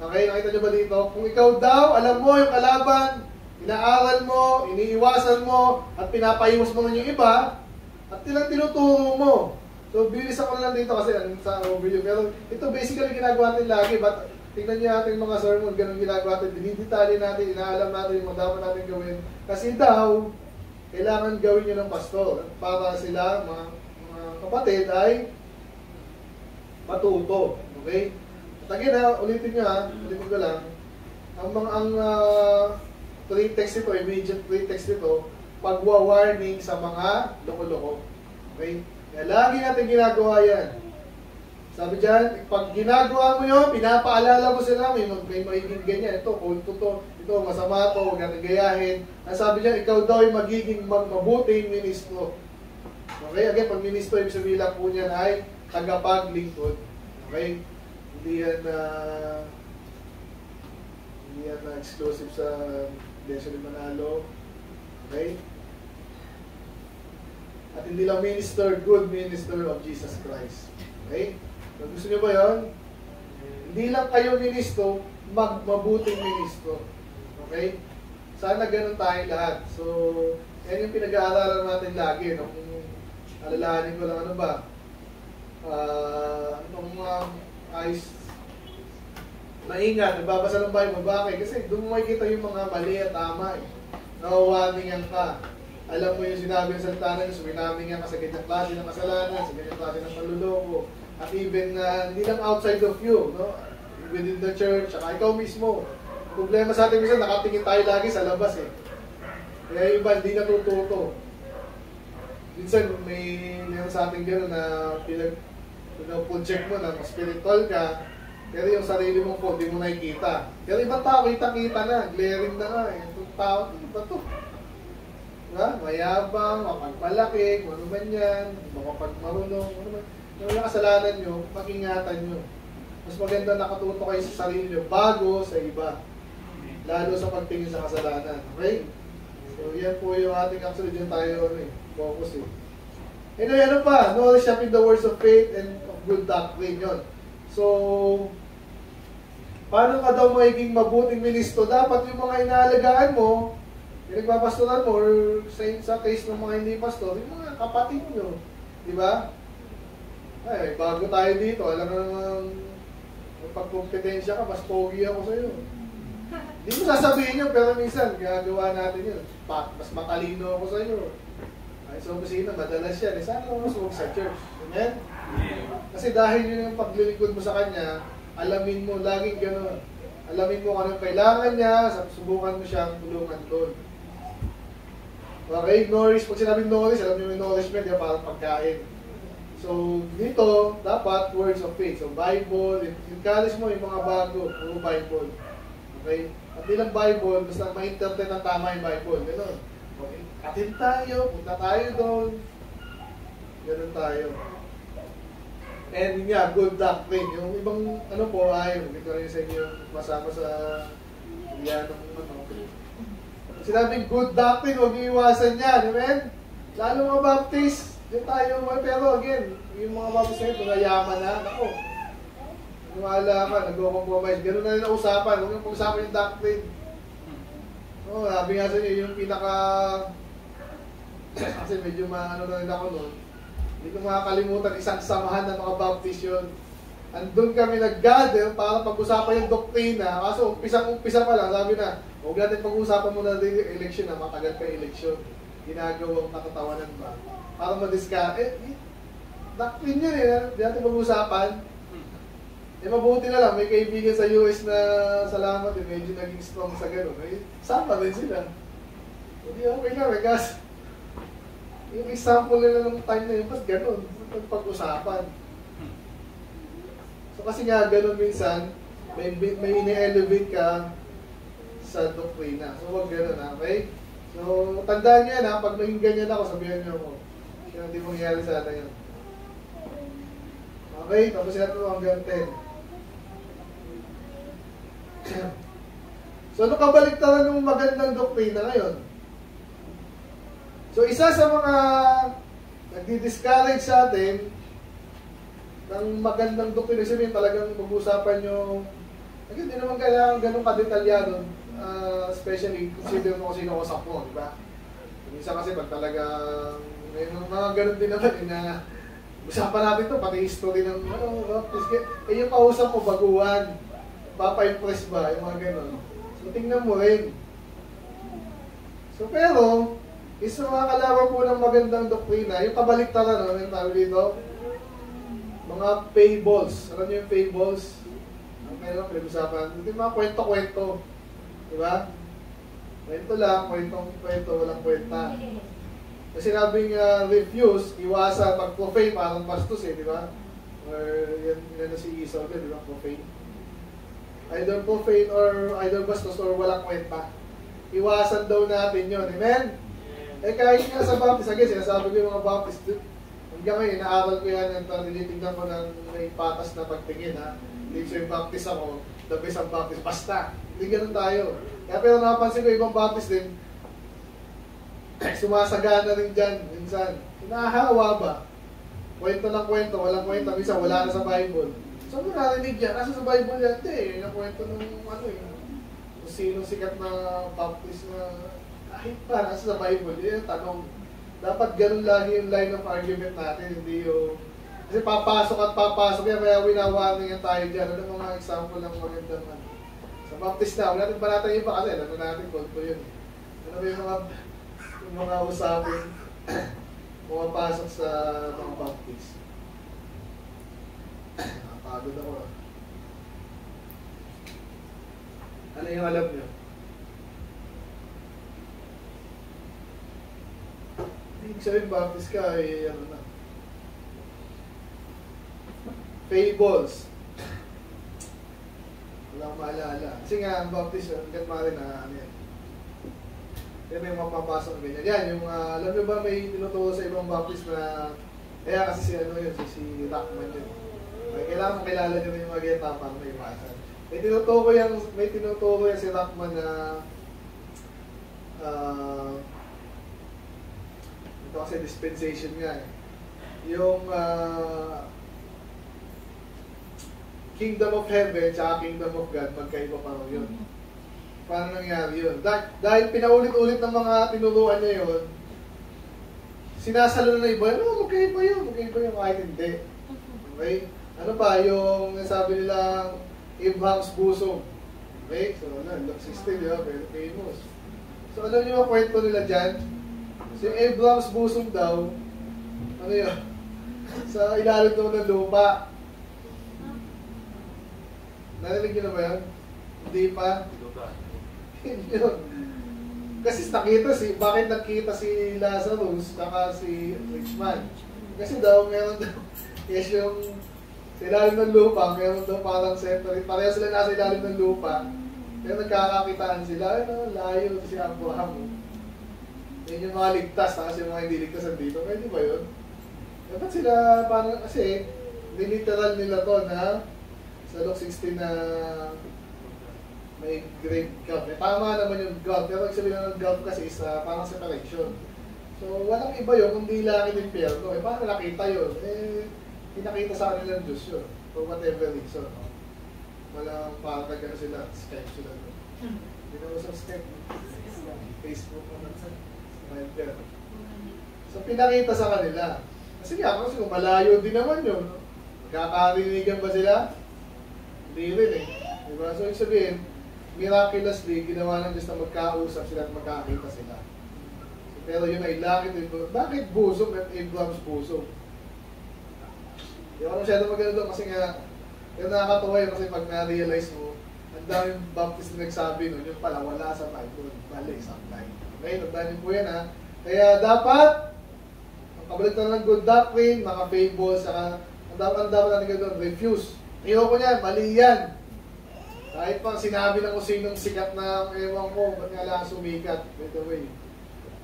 Okay, nakita nyo ba dito? Kung ikaw daw, alam mo yung kalaban, inaaral mo, iniiwasan mo, at pinapayimos mo yung iba, at tilang tinuturo mo. So, bilis ako lang dito kasi sa overview. Pero ito basically ginagawa natin lagi. But tingnan niyo natin mga sermon, ganun ginagawa natin. Dinidetali natin, inaalam natin yung dapat natin gawin. Kasi daw, kailangan gawin nyo ng pastor para sila, mga, mga kapatid, ay matuto. Okay? Again ha, ulitin nyo ha, ulitin ko lang. Ang mga ang uh, pretext ito, immediate pretext ito, pagwa-warning sa mga loko-loko. Okay? Kaya lagi natin ginagawa yan. Sabi dyan, pag ginagawa mo yun, pinapaalala mo sila, may, may magiging ganyan. Ito, kulto to, ito, masama to, huwag natin gayahin. Ang sabi dyan, ikaw daw ay magiging mabuting ministro. Okay, again, pag ministro, ibig sabihin lang po niyan ay tagapaglingkod. Okay? hindi yan uh, hindi yan na exclusive sa ni Manalo. Okay? At hindi lang minister, good minister of Jesus Christ. Okay? So, gusto niyo ba yon? Hindi lang kayo ministro, mag mabuting ministro. Okay? Sana ganun tayo lahat. So, yan yung pinag-aaralan natin lagi. No? Kung alalahanin ko lang ano ba, uh, anong mga ayos maingat, nagbabasa ng Bible. Bakit? Kasi doon mo makikita yung mga mali at tama. Eh. Nawawaningan ka. Alam mo yung sinabi ng salita ng Diyos, minamingan ka sa ganyang klase ng kasalanan, sa ganyang klase ng panluloko. At even na uh, hindi lang outside of you, no? within the church, saka ikaw mismo. Problema sa atin minsan, nakatingin tayo lagi sa labas eh. Kaya iba, hindi natututo. Minsan, may meron sa atin gano'n na pinag, pinag-check mo na spiritual ka, pero yung sarili mong phone, di mo nakikita. Pero ibang tao, kita-kita na, glaring na nga. Eh. Itong tao, ano ba to? Diba? Mayabang, mapagpalaki, kung ano man yan, makapagmarunong, ano man. Yung mga kasalanan nyo, pakingatan nyo. Mas maganda nakatuto kayo sa sarili nyo bago sa iba. Lalo sa pagtingin sa kasalanan. Okay? So, yan po yung ating actually dyan tayo ano, eh, focus eh. Anyway, ano pa? Knowledge in the words of faith and of good doctrine yun. So, paano ka daw magiging mabuting ministro? Dapat yung mga inaalagaan mo, yung nagpapastoran mo, or sa, sa case ng mga hindi pastor, yung mga kapatid nyo. Di ba? Ay, bago tayo dito, alam mo naman, pagkompetensya ka, mas pogi ako sa'yo. Hindi mo sasabihin yun, pero minsan, gagawa natin yun. Pa, mas matalino ako sa'yo. Ay, sa opisina, madalas yan. Eh, mas huwag sa church. Amen? Kasi dahil yun yung paglilingkod mo sa Kanya, alamin mo, laging gano'n. Alamin mo kung anong kailangan niya, subukan mo siyang tulungan doon. Okay, knowledge, pag sinabing knowledge, alam niyo yung knowledge di ba, parang pagkain. So, dito, dapat words of faith. So, Bible, yung college mo, yung mga bago, puro Bible. Okay? At di lang Bible, basta ma-interpret ng tama yung Bible. Ganun. Atin tayo, punta tayo doon. Ganun tayo. And yun nga, good doctrine. Yung ibang ano po ay, hindi ko rin sa inyo masama sa yan ng ano. Sinabing good doctrine, huwag iiwasan yan. Amen? Lalo mga baptist, yun tayo, pero again, yung mga baptist ngayon, mga yaman na, ako, Maniwala ka, nag-compromise. Ganun na rin ang usapan. Huwag yung pag-usapan yung doctrine. Oh, sabi nga sa inyo, yung pinaka... kasi medyo maano na rin ako noon. Hindi ko makakalimutan, isang samahan ng mga Baptist yun. Andun kami nag-gather para pag-usapan yung doktrina. Kaso umpisa-umpisa pa lang, sabi na, huwag natin pag-usapan muna din yung election na matagal pa yung election. Ginagawang nakatawanan ba? Para ma-discuss. Eh, eh, doctrine yun eh. Hindi natin pag-usapan. Eh mabuti na lang, may kaibigan sa US na salamat eh, medyo naging strong sa gano'n. Eh, sama rin sila. Hindi okay lang eh, kasi yung example nila ng time na yun, ba't gano'n? Pag-usapan. So kasi nga, gano'n minsan, may, may ini-elevate ka sa doktrina. So wag gano'n, okay? So, tandaan nyo yan ha, pag naging ganyan ako, sabihan nyo ako. Kaya hindi mangyayari sa atin yan. Okay, tapos ito hanggang 10. So ano kabaliktaran ng magandang doktrina ngayon? So isa sa mga nagdi-discourage sa atin ng magandang doktrina, sabihin talagang mag-usapan nyo, again, hindi naman kailangan ganun kadetalyado, uh, especially consider mo kung sino usap mo, di ba? Minsan kasi pag talaga, may mga ganun din naman, eh, na usapan natin to pati history ng, ano, eh yung kausap mo, baguhan, Papa-impress ba? Yung mga ganun. So, tingnan mo rin. So, pero, isa mga kalaban po ng magandang doktrina, yung kabaliktaran, ano yung tawag dito? Mga fables. Alam niyo yung fables? Ang meron, pinag-usapan. Hindi mga kwento-kwento. Di ba? Kwento lang, kwentong-kwento, walang kwenta. Kasi sinabing uh, refuse, iwasan, pag-profane, parang bastos eh, di ba? Or yan, yan na si Esau di ba? Profane. Either profane or either bastos or walang kwenta. Iwasan daw natin yon Amen? Eh kahit nga sa Baptist, again, sinasabi ko yung mga Baptist, hanggang ngayon, inaaral ko yan at tinitignan ko ng may patas na pagtingin, ha? Hindi so yung Baptist ako, the best ang Baptist, basta. Hindi ganun tayo. Kaya pero napansin ko ibang Baptist din, sumasagana rin dyan, minsan. Nahahawa ba? Kwento ng kwento, walang kwento, minsan wala na sa Bible. Saan mo narinig yan? Nasa sa Bible yan, hindi eh. Nakwento ng ano eh. Kung sino sikat na baptist na kahit pa nasa sa Bible. Yan tanong. Dapat ganun lagi yung line of argument natin, hindi yung kasi papasok at papasok yan, kaya winawarning yan tayo dyan. Ano mga example ng magandang ano. Sa Baptist na, wala natin yung iba kasi, alam natin kung ito yun. Ano ba yung mga, yung mga usapin pumapasok sa mga Baptist. Pagod ako. Ano yung alam nyo? Ibig sabihin, Baptist ka, eh, ano na. Fables. Wala akong maalala. Kasi nga, ang Baptist, hanggat maaari na, ano yan. Kaya may mapapasok na ganyan. Yan, yung, uh, alam nyo ba, may tinuturo sa ibang Baptist na, kaya kasi si, ano yun, si, si Rockman yun. May kailangan mo kilala nyo yung mga geta para may iwasan. May tinuturo yan, may tinuturo yan si Rockman na uh, ito kasi dispensation nga eh. Yung uh, Kingdom of Heaven at Kingdom of God, magkaiba pa rin yun. Paano nangyari yun? Dahil, dahil pinaulit-ulit ng mga tinuruan niya yun, sinasalo na iba, ano, magkaiba yun, magkaiba yun, kahit hindi. Okay? Ano pa, yung sabi nila Abraham's bosom. Okay? So, ano, look system, ba? Very famous. So, alam niyo ang kwento nila dyan? Si Abraham's bosom daw, ano yun? sa ilalim daw ng lupa. Narinig niyo na ba yan? Hindi pa? Yun. Kasi nakita si, bakit nakita si Lazarus saka si Richman? Kasi daw meron daw, yes yung sa ilalim ng lupa, meron daw parang separate, pareho sila nasa ilalim ng lupa, pero nagkakakitaan sila, ano, layo si Abraham. Yun yung mga ligtas, tapos yung mga hindi ligtas dito, pwede ba yun? Dapat sila parang, kasi, literal nila to na sa Luke 16 na may great gulf. Eh, tama naman yung gulf, pero sabihin ng gulf kasi is uh, parang separation. So, walang iba yun, kundi langit ng impyerno. Eh, paano nakita yun? Eh, pinakita sa kanila ng Diyos yun. For whatever reason. No? Walang parang gano'n sila, Skype sila. No? Hindi na sa Skype. Facebook naman sa Viber. So, pinakita sa kanila. Kasi nga, kasi kung malayo din naman yun, no? Magkakarinigan ba sila? Hindi rin eh. Diba? So, ibig sabihin, miraculously, ginawa ng Diyos na magkausap sila at magkakita sila. So, pero yun ay din. Bakit busog at Abraham's busog? Hindi ako masyado magano doon kasi nga, yung nakakatawa yun kasi pag na-realize mo, ang daming baptist na nagsabi nun, yung pala wala sa Bible. Bali, supply. Okay, nagdanin po yan ha. Kaya dapat, ang kabalitan ng good doctrine, mga fables, saka ang dapat, ang dapat natin gano'n, refuse. Ayoko niyan, mali yan. Kahit pang sinabi ng kung sinong sikat na ewan ko, ba't nga lang sumikat? By the way,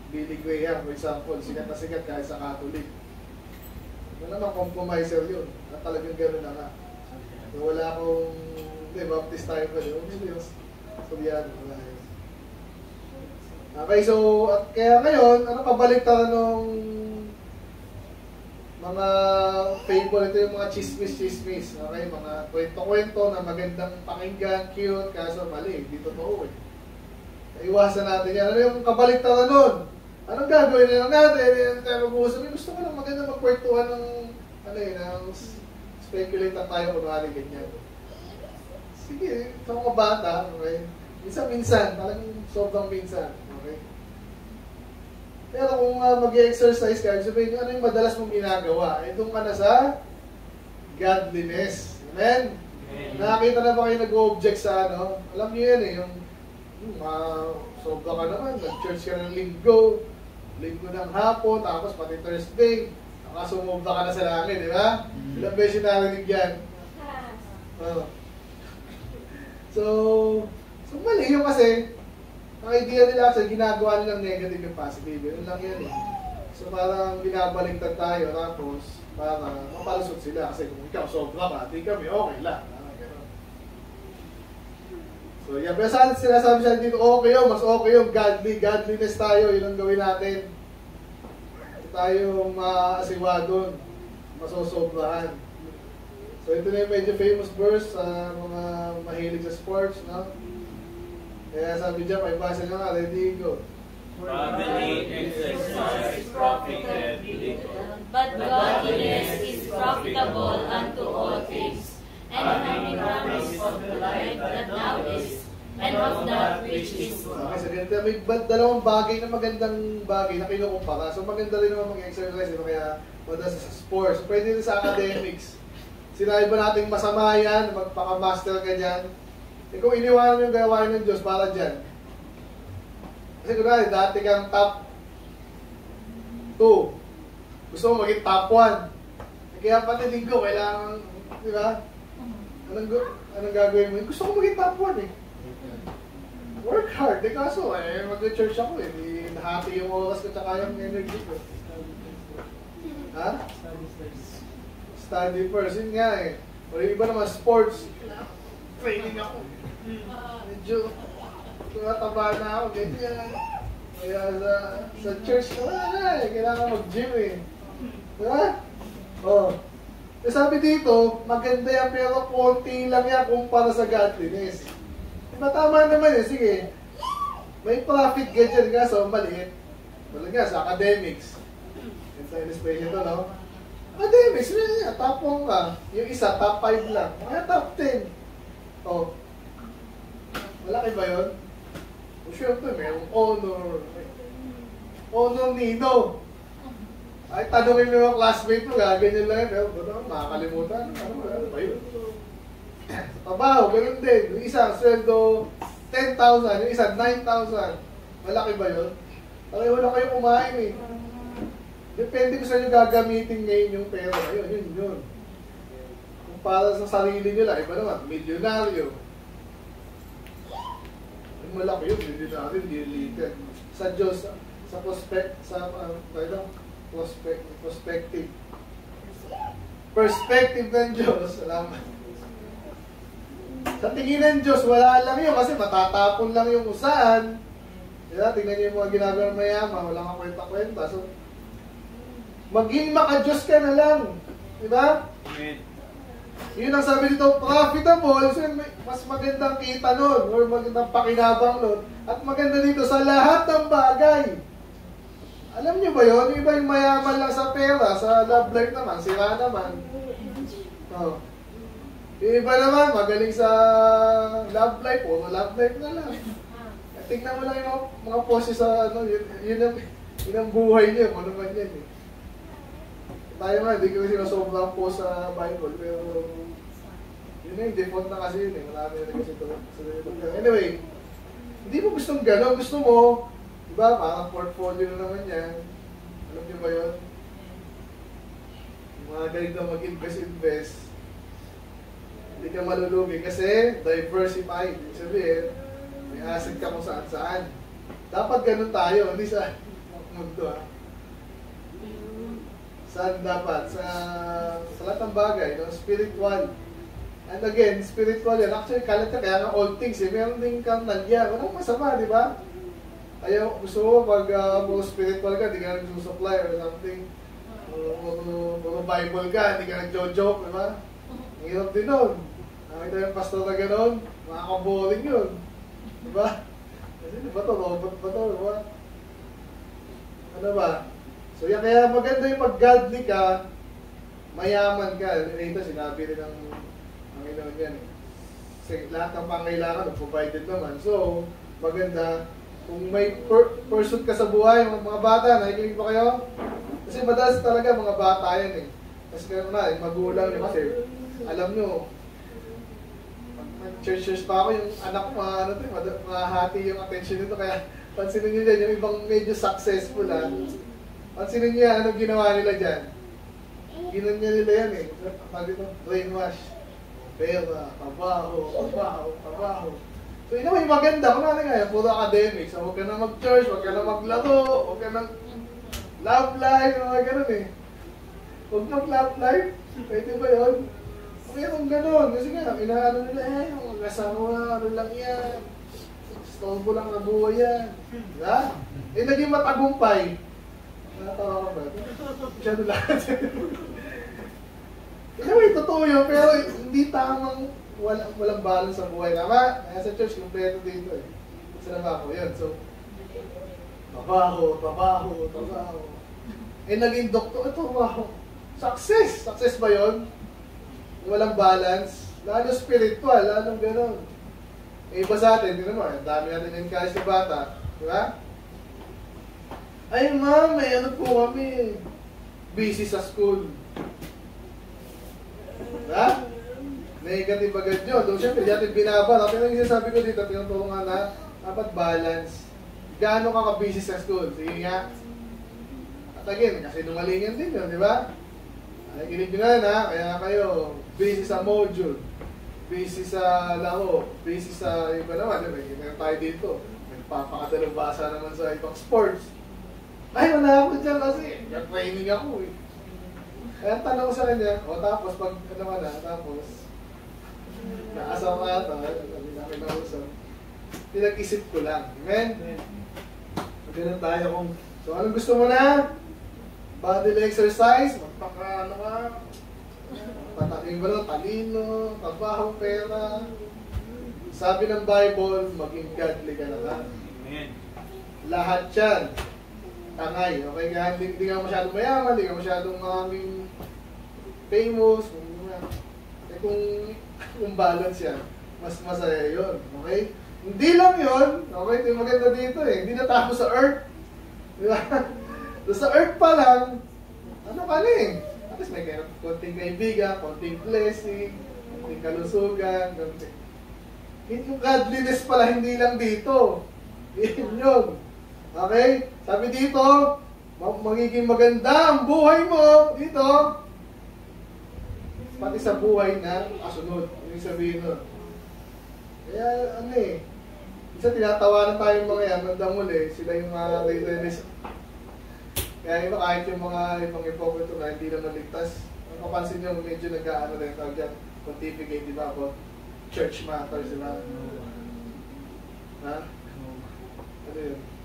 Billy Graham, for example, sikat na sikat kahit sa Catholic. Ano naman, compromiser yun. At talagang gano'n na nga. So, wala akong, hindi, baptist tayo pa yun. Hindi, Diyos. Yan, wala yun. Okay, so, at kaya ngayon, ano kabaliktaran nung mga fable, ito yung mga chismis-chismis, okay, mga kwento-kwento na magandang pakinggan, cute, kaso mali, hindi totoo eh. Iwasan natin yan. Ano yung kabaliktaran nun? Anong gagawin nila natin? Yung tayo mag-uusap, gusto ko lang maganda magkwentuhan ng, ano yun, ng speculate lang tayo kunwari ganyan. Sige, ito mga bata, okay? Minsan-minsan, talagang sobrang minsan? Pero kung uh, mag-exercise ka, sabihin nyo, ano yung madalas mong ginagawa? Eh, doon ka na sa godliness. Amen? Nakakita na ba kayo nag-object sa ano? Alam niyo yan eh, yung uh, sobra ka naman, nag-church ka ng linggo, linggo ng hapon, tapos pati Thursday, nakasumobra ka na sa langit, di ba? Ilang beses narinig yan? Oh. So, so mali yung kasi, ang idea nila sa ginagawa nilang negative yung positive. Yun lang yan eh. So parang binabaliktad tayo tapos para mapalusot sila kasi kung ikaw sobra ka, di kami okay lang. So yan, pero saan sinasabi siya dito, okay yun, mas okay yung godly, godliness tayo, yun ang gawin natin. Hindi tayo maasiwa doon, masosobrahan. So ito na yung medyo famous verse sa mga mahilig sa sports, no? Kaya sabi dyan, may basa nyo nga, ready, go. Bodily exercise profited little, But godliness is profitable unto all things, and having promise of the life that now is, and of that which is to Okay, so come. ganito, may dalawang bagay na magandang bagay na kinukumpara. So maganda rin naman mag-exercise, diba? kaya wala sa sports. Pwede rin sa academics. Sinabi ba natin masama yan, magpaka-master ka dyan? Eh kung iniwanan yung gawain ng Diyos, para dyan. Kasi kunwari, dati kang top 2. Gusto mo maging top 1. Kaya pati linggo, kailangan, di ba? Anong, anong gagawin mo? Gusto ko maging top 1 eh. Work hard. Eh kaso, eh, mag-church ako eh. Di, nahati yung oras ko tsaka yung energy ko. Ha? Study first. Yun nga eh. O yung iba naman, sports. Training ako. Medyo, tumataba na ako. Ganyan. Kaya sa, sa church, wala na eh. Kailangan mag-gym eh. Diba? Oh. Eh, sabi dito, maganda yan pero konti lang yan kumpara sa godliness. Diba tama naman eh, sige. May profit ka dyan nga, so maliit. Wala nga, sa academics. Yung sa illustration to, no? Academics, yun nga, top 1 ka. Yung isa, top 5 lang. Mga top 10. Oh. Malaki ba yun? O syempre, mayroong honor. Honor nino. Ay, tanongin mo yung classmate mo, gaganyan lang yun. Pero, ano, makakalimutan. Ano, ano ba yun? Sa trabaho, ganun din. Yung isa, sweldo 10,000. Yung isa, 9,000. Malaki ba yun? Pareho lang kayo kumain eh. Depende kung saan nyo gagamitin ngayon yung pera. Ayun, yun, yun. Kung para sa sarili lang, iba naman, milyonaryo. Yung malaki yun, milyonaryo, lilitin. Sa Diyos, sa prospect, sa, uh, ano, prospect, perspective. Perspective ng Diyos, salamat. Sa tingin ng Diyos, wala lang yun kasi matatapon lang yung usahan. Diba? Tingnan niyo yung mga ginagawa ng mayaman, wala kang kwenta-kwenta. So, maging maka-Diyos ka na lang. Diba? Amen. Yun ang sabi dito, profitable, so may mas magandang kita nun, or magandang pakinabang nun, at maganda dito sa lahat ng bagay. Alam niyo ba yun? Yung iba yung mayaman lang sa pera, sa love life naman, sira naman. Oh. Yung iba naman, magaling sa love life, puro love life na lang. Tingnan mo lang yung mga, mga poses sa ano, yun, yun, ang, yun ang buhay niyo, ano man yan eh. Tayo nga, hindi ko sinasobrang po sa Bible, pero yun na yung default na kasi yun eh. Marami na kasi ito. Anyway, hindi mo gustong gano'n. Gusto mo, di ba, parang portfolio na naman yan. Alam niyo ba yun? Yung mga galing mag-invest-invest, hindi ka malulugi kasi diversified. Ibig sabihin, may asset ka kung saan-saan. Dapat ganun tayo, hindi sa mundo ah. Saan dapat? Sa, sa lahat ng bagay, no? spiritual. And again, spiritual yan. Actually, kalat ka, kaya nga all things, eh. meron din kang nagya. Walang masama, di ba? Kaya gusto mo, pag uh, mo spiritual ka, di ka nagsusupply or something. Puro Bible ka, hindi ka nagjo-joke, di ba? Ang hirap din nun. Nakita yung pastor na gano'n, makaka-boring yun. Di ba? Kasi di ba to, robot ba to, di ba? Ano ba? So yan, kaya maganda yung pag-godly ka, mayaman ka. Ito, sinabi rin ng Panginoon yan. Eh. Kasi lahat ng pangailangan, provided naman. So, maganda, kung may per- pursuit ka sa buhay, mga, mga bata, nakikinig ba kayo? Kasi madalas talaga mga bata yan eh. Kasi kaya nga, yung magulang nyo kasi, alam nyo, church-church pa ako, yung anak ko, ano to, mad- mahati yung attention nito, kaya pansinin nyo dyan, yung ibang medyo successful ah. Pansinin nyo yan, anong ginawa nila dyan? Ginan nyo nila yan eh. Sabi ko, brainwash. Pera, trabaho, trabaho, trabaho. So, yun naman yung maganda. Kung ano nga puro academics. So, huwag ka na mag-church, huwag ka na maglaro, huwag ka na love life, mga ganun eh. Huwag mag-love life. Pwede ba yun? Mayroong ganun. Kasi nga, inaano nila, eh, yung mag-asawa, ano lang yan. Storbo lang na buhay yan. Diba? Eh, naging matagumpay. Natawa ka ba? Masyado lahat. Anyway, totoo yun, pero hindi tamang wala, walang balance sa buhay. Tama? Kaya sa church, kompleto dito eh. Sa ako, yun. So, trabaho, trabaho, trabaho. Eh, naging doktor, ito, wow. Success! Success ba yun? Walang balance. Lalo spiritual, lalo gano'n. Eh, iba sa atin, hindi naman, ang dami natin encourage na bata. Di ba? Ay, ma'am, may ano po kami. Busy sa school. Diba? Negative agad yun. Doon siyempre, di natin binaba. Pero yung sinasabi ko dito, tinutulungan na dapat balance. Gaano ka ka-busy sa school? Sige nga. At again, kasi nungalingan din yun, di ba? Nakikinig nyo na na, kaya kayo busy sa module, busy sa laro, busy sa iba naman, di ba? Tayo dito. Nagpapakadalong basa naman sa ibang sports. Ay, wala ako dyan kasi nag-training ako eh. Kaya tanong sa kanya, o tapos pag ano ka na, tapos naasama ka ata, sabi na usap. Pinag-isip ko lang. Amen? Ganun tayo kung, so anong gusto mo na? Body exercise, magpaka, ano ka, pataking ba lang, talino, trabaho, pera. Sabi ng Bible, maging godly ka na lang. Amen. Lahat yan. Tangay. Okay, kaya hindi, hindi ka masyadong mayaman, hindi ka masyadong maraming famous. Kung, eh, kung, kung balance yan, mas masaya yun. Okay? Hindi lang yun. Okay, ito yung maganda dito eh. Hindi natapos sa earth. Di ba? Sa earth pa lang, ano ka na eh. At least may konting kaibigan, konting blessing, konting kalusugan, konting... Yung godliness pala hindi lang dito. Yun yun. Okay? Sabi dito, ma- magiging maganda ang buhay mo dito. Pati sa buhay na kasunod. Ano yung sabihin nun? Kaya ano eh, isa tinatawanan tayo yung mga yan, nandang muli, sila yung mga laylanis. Kaya iba kahit yung mga ibang ipokrito na hindi naman ligtas, mapapansin nyo medyo nag-ano rin tawag yan, pontificate, di ba, about church matters, di ba? Ha? Ano yun?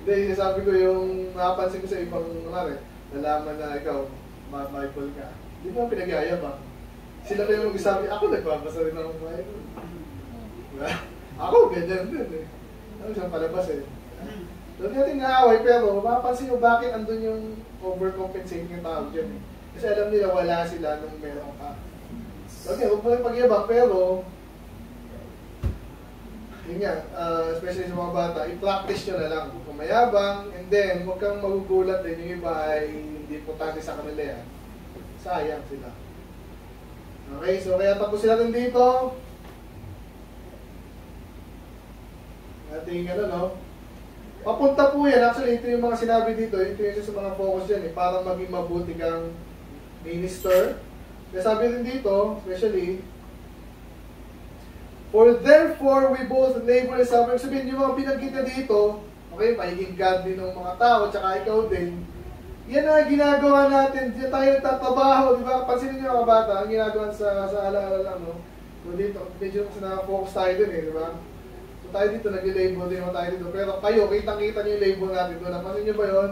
Hindi, sabi ko yung napansin ko sa ibang kunwari, nalaman na ikaw, ma Bible ka. Di ba pinag-aya ba? Sila kayo mag-sabi, ako nagbabasa rin ng Bible. Ako, ganyan din eh. Ano siyang palabas eh. Doon natin naaway, pero mapapansin mo bakit andun yung overcompensating yung tao dyan eh. Kasi alam nila wala sila nung meron ka. Okay, huwag mo lang pag-iabang, pero yun nga, uh, especially sa mga bata, i-practice nyo na lang. Kung mayabang, and then, huwag kang magugulat din yung iba ay hindi importante sa kanila yan. Sayang sila. Okay, so kaya tapos sila rin dito. Ating ano, no? Papunta po yan. Actually, ito yung mga sinabi dito. Ito yung sa mga focus yan eh. Para maging mabuti kang minister. Kaya sabi rin dito, especially, For therefore, we both labor and suffer. Sabihin, yung mga pinagkit na dito, okay, pahiging God din ng mga tao, tsaka ikaw din. Yan ang ginagawa natin. Diyan tayo nagtatrabaho, di ba? Pansinin niyo mga bata, ang ginagawa sa, sa alaala no? So dito, medyo kasi na-focus tayo din eh, di ba? So tayo dito, nag-label din tayo dito. Pero kayo, kitang-kita niyo yung label natin doon. Napansin niyo ba yon?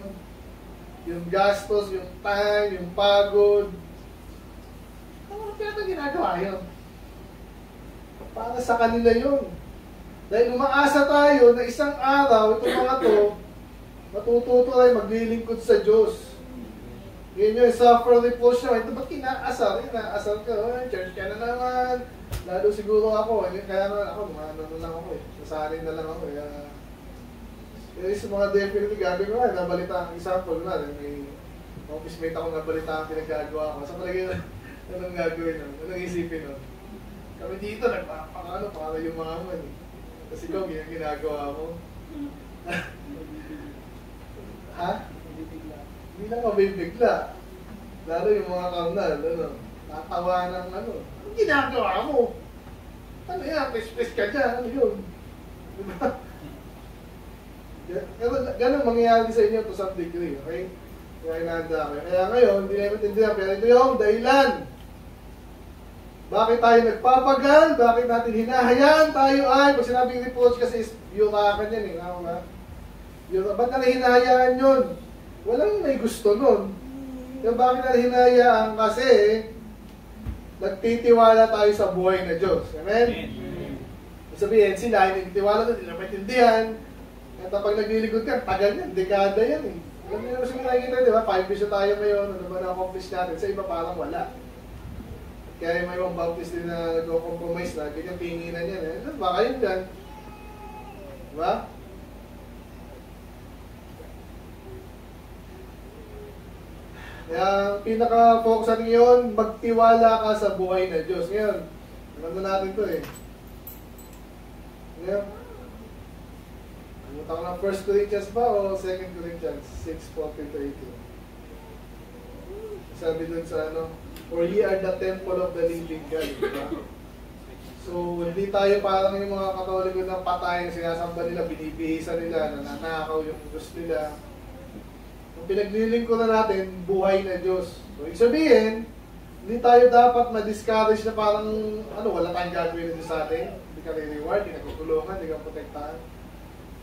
Yung gastos, yung time, yung pagod. Ano kaya ginagawa yun? Para sa kanila yun. Dahil umaasa tayo na isang araw, itong mga to, matututo tayo maglilingkod sa Diyos. Yun yung suffer repulse nyo. Ito ba't kinaasar? Kinaasar ka, oh, church ka na naman. Lalo siguro ako, eh, kaya na ako, ano na lang ako eh. Nasanay na lang ako eh. Kaya sa mga definitely gagawin ko nabalita ang example na, may office mate ako nabalita ang pinagagawa ko. Sa palagay na, anong gagawin nun? Anong isipin nun? Kami dito, nagpapakano, para yung mga man. Kasi ikaw, yung ginagawa mo. ha? Hindi lang mabibigla. Lalo yung mga karnal, ano, natawa ng ano. Ang ginagawa mo? Ano yan? Pes-pes ka dyan. Ano yun? Diba? Ganun, mangyayari sa inyo to some degree, okay? Kaya inanda kayo. Kaya ngayon, hindi namin tindihan, pero ito yung dahilan. Bakit tayo nagpapagal? Bakit natin hinahayaan tayo ay, pag sinabing reproach kasi is yurakan yan eh, nga ba? Yura, ba't na hinahayaan yun? Walang may gusto nun. Yung bakit na hinahayaan kasi nagtitiwala tayo sa buhay na Diyos. Amen? Amen. Sabihin, sila, hindi nagtitiwala doon, hindi na maintindihan. At pag nagliligod ka, tagal yan, dekada yan eh. Alam niyo naman sa nakikita, di ba? Five years na tayo ngayon, ano ba na-accomplish natin? Sa iba parang wala. Kaya may mga Baptist din na nag-compromise na, ganyan tinginan yan eh. Ano ba kayo dyan? Diba? Kaya pinaka-focus yun, magtiwala ka sa buhay na Diyos. Ngayon, alam natin to eh. Ngayon, Pumunta ko ng 1 Corinthians ba o 2 Corinthians 6, 14 to 18? Sabi dun sa ano, For ye are the temple of the living God. So, hindi tayo parang yung mga katoliko na patay na sinasamba nila, binibihisa nila, nananakaw yung Diyos nila. Kung pinaglilingkuran natin, buhay na Diyos. So, ibig sabihin, hindi tayo dapat ma-discourage na parang, ano, wala tayong gagawin na sa atin. Hindi ka re-reward, hindi ka tutulungan, hindi ka protektahan.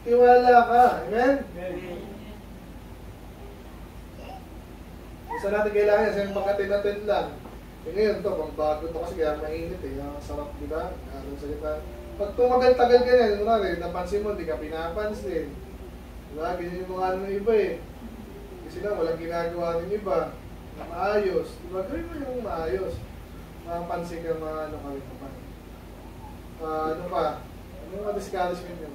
Tiwala ka. Amen? Amen. Isa natin kailangan sa pagkatin-atin lang. E ngayon to, pang bago to kasi kaya mainit eh. Ang sarap, di ba? Anong salita. Pag tumagal-tagal ka yan, ano na napansin mo, hindi ka pinapansin. Di ba? Ganyan yung mga ano iba eh. Kasi lang, walang ginagawa din iba. Na maayos. Di ba? Gawin mo yung maayos. Mapansin ka mga ano kami pa. Uh, ano pa? Ano yung discouragement yun?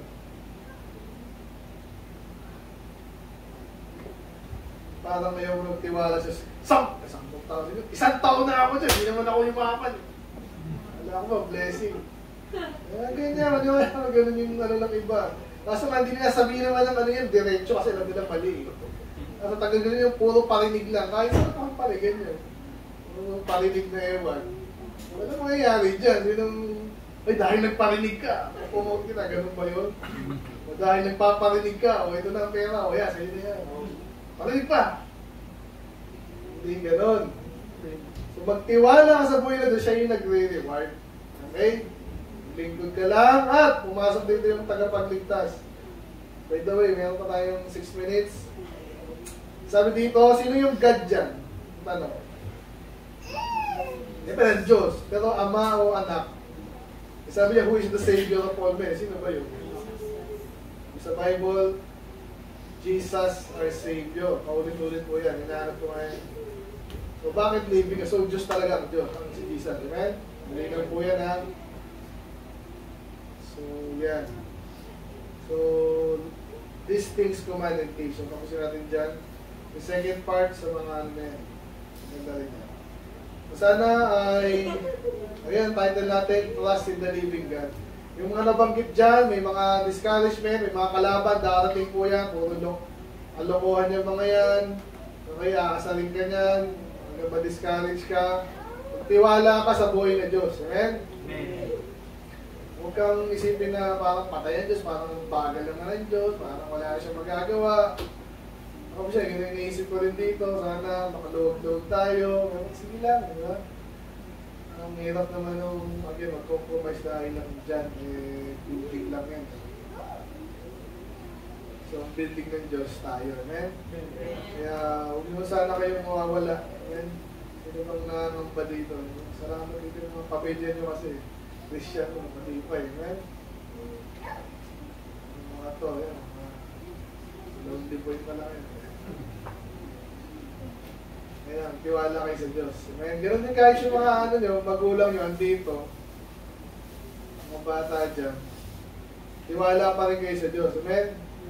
Parang ayaw mo nagtiwala sa sam, sampung taon. Isang taon na ako dyan, hindi naman ako yumapan. Wala ko blessing. Kaya ganyan, ano, ganun yung ano ng iba. Kaso nga hindi nila sabihin naman ng ano yan, diretso kasi alam nila mali. eh. Kaso tagal nila yung puro parinig lang. Kahit saan kang parinig yun. Puro parinig na ewan. Wala mangyayari dyan. Yun ang, ay dahil nagparinig ka. Pumunta kita, ganun ba yun? O dahil nagpaparinig ka, o ito na ang pera, o yan, sa'yo na yan. O, parinig pa. Hindi ganun. So magtiwala ka sa buhay na siya yung nagre-reward. Okay? Lingkod ka lang at pumasok dito yung tagapagligtas. By the way, meron pa tayong 6 minutes. Sabi dito, sino yung God dyan? Tanong. Pero Diyos. Pero ama o anak. Sabi niya, who is the Savior of all men? Sino ba yun? Sa Bible, Jesus our Savior. Paulit-ulit po yan. Hinahanap ko ngayon. So, bakit living? So, Diyos talaga ang Diyos. Ang si Jesus. Amen? Hindi po yan ha. So, yan. So, these things command and teach. So, tapusin natin dyan. The second part sa mga ano na yan. Ganda rin yan. So, sana ay, ayan, title natin, Trust in the Living God. Yung mga nabanggit dyan, may mga discouragement, may mga kalaban, darating po yan, puro lo, alokohan yung mga yan, okay, aasarin ka niyan, hanggang ma-discourage ka, tiwala ka sa buhay na Diyos. Amen? Huwag kang isipin na parang patay ang Diyos, parang bagal lang na ng Diyos, parang wala siyang magagawa. Ako siya, yun yung iniisip ko rin dito, sana makaluwag-luwag tayo. Sige lang, di ba? Ang hirap naman nung, again, mag-compromise dahil lang dyan, eh, building lang yan. So, ang building ng Diyos tayo, amen? Kaya, huwag mo sana kayong mawawala. Amen? Sino bang nangamba dito? Salamat dito yung mga pamilya nyo kasi. Christian mo, matipay, amen? Yung mga to, yan. Lonely boy pala yan. Ayan, tiwala kayo sa Diyos. Amen? Ganun din kahit yung mga ano nyo, magulang nyo, andito. Mga bata dyan. Tiwala pa rin kayo sa Diyos. Amen?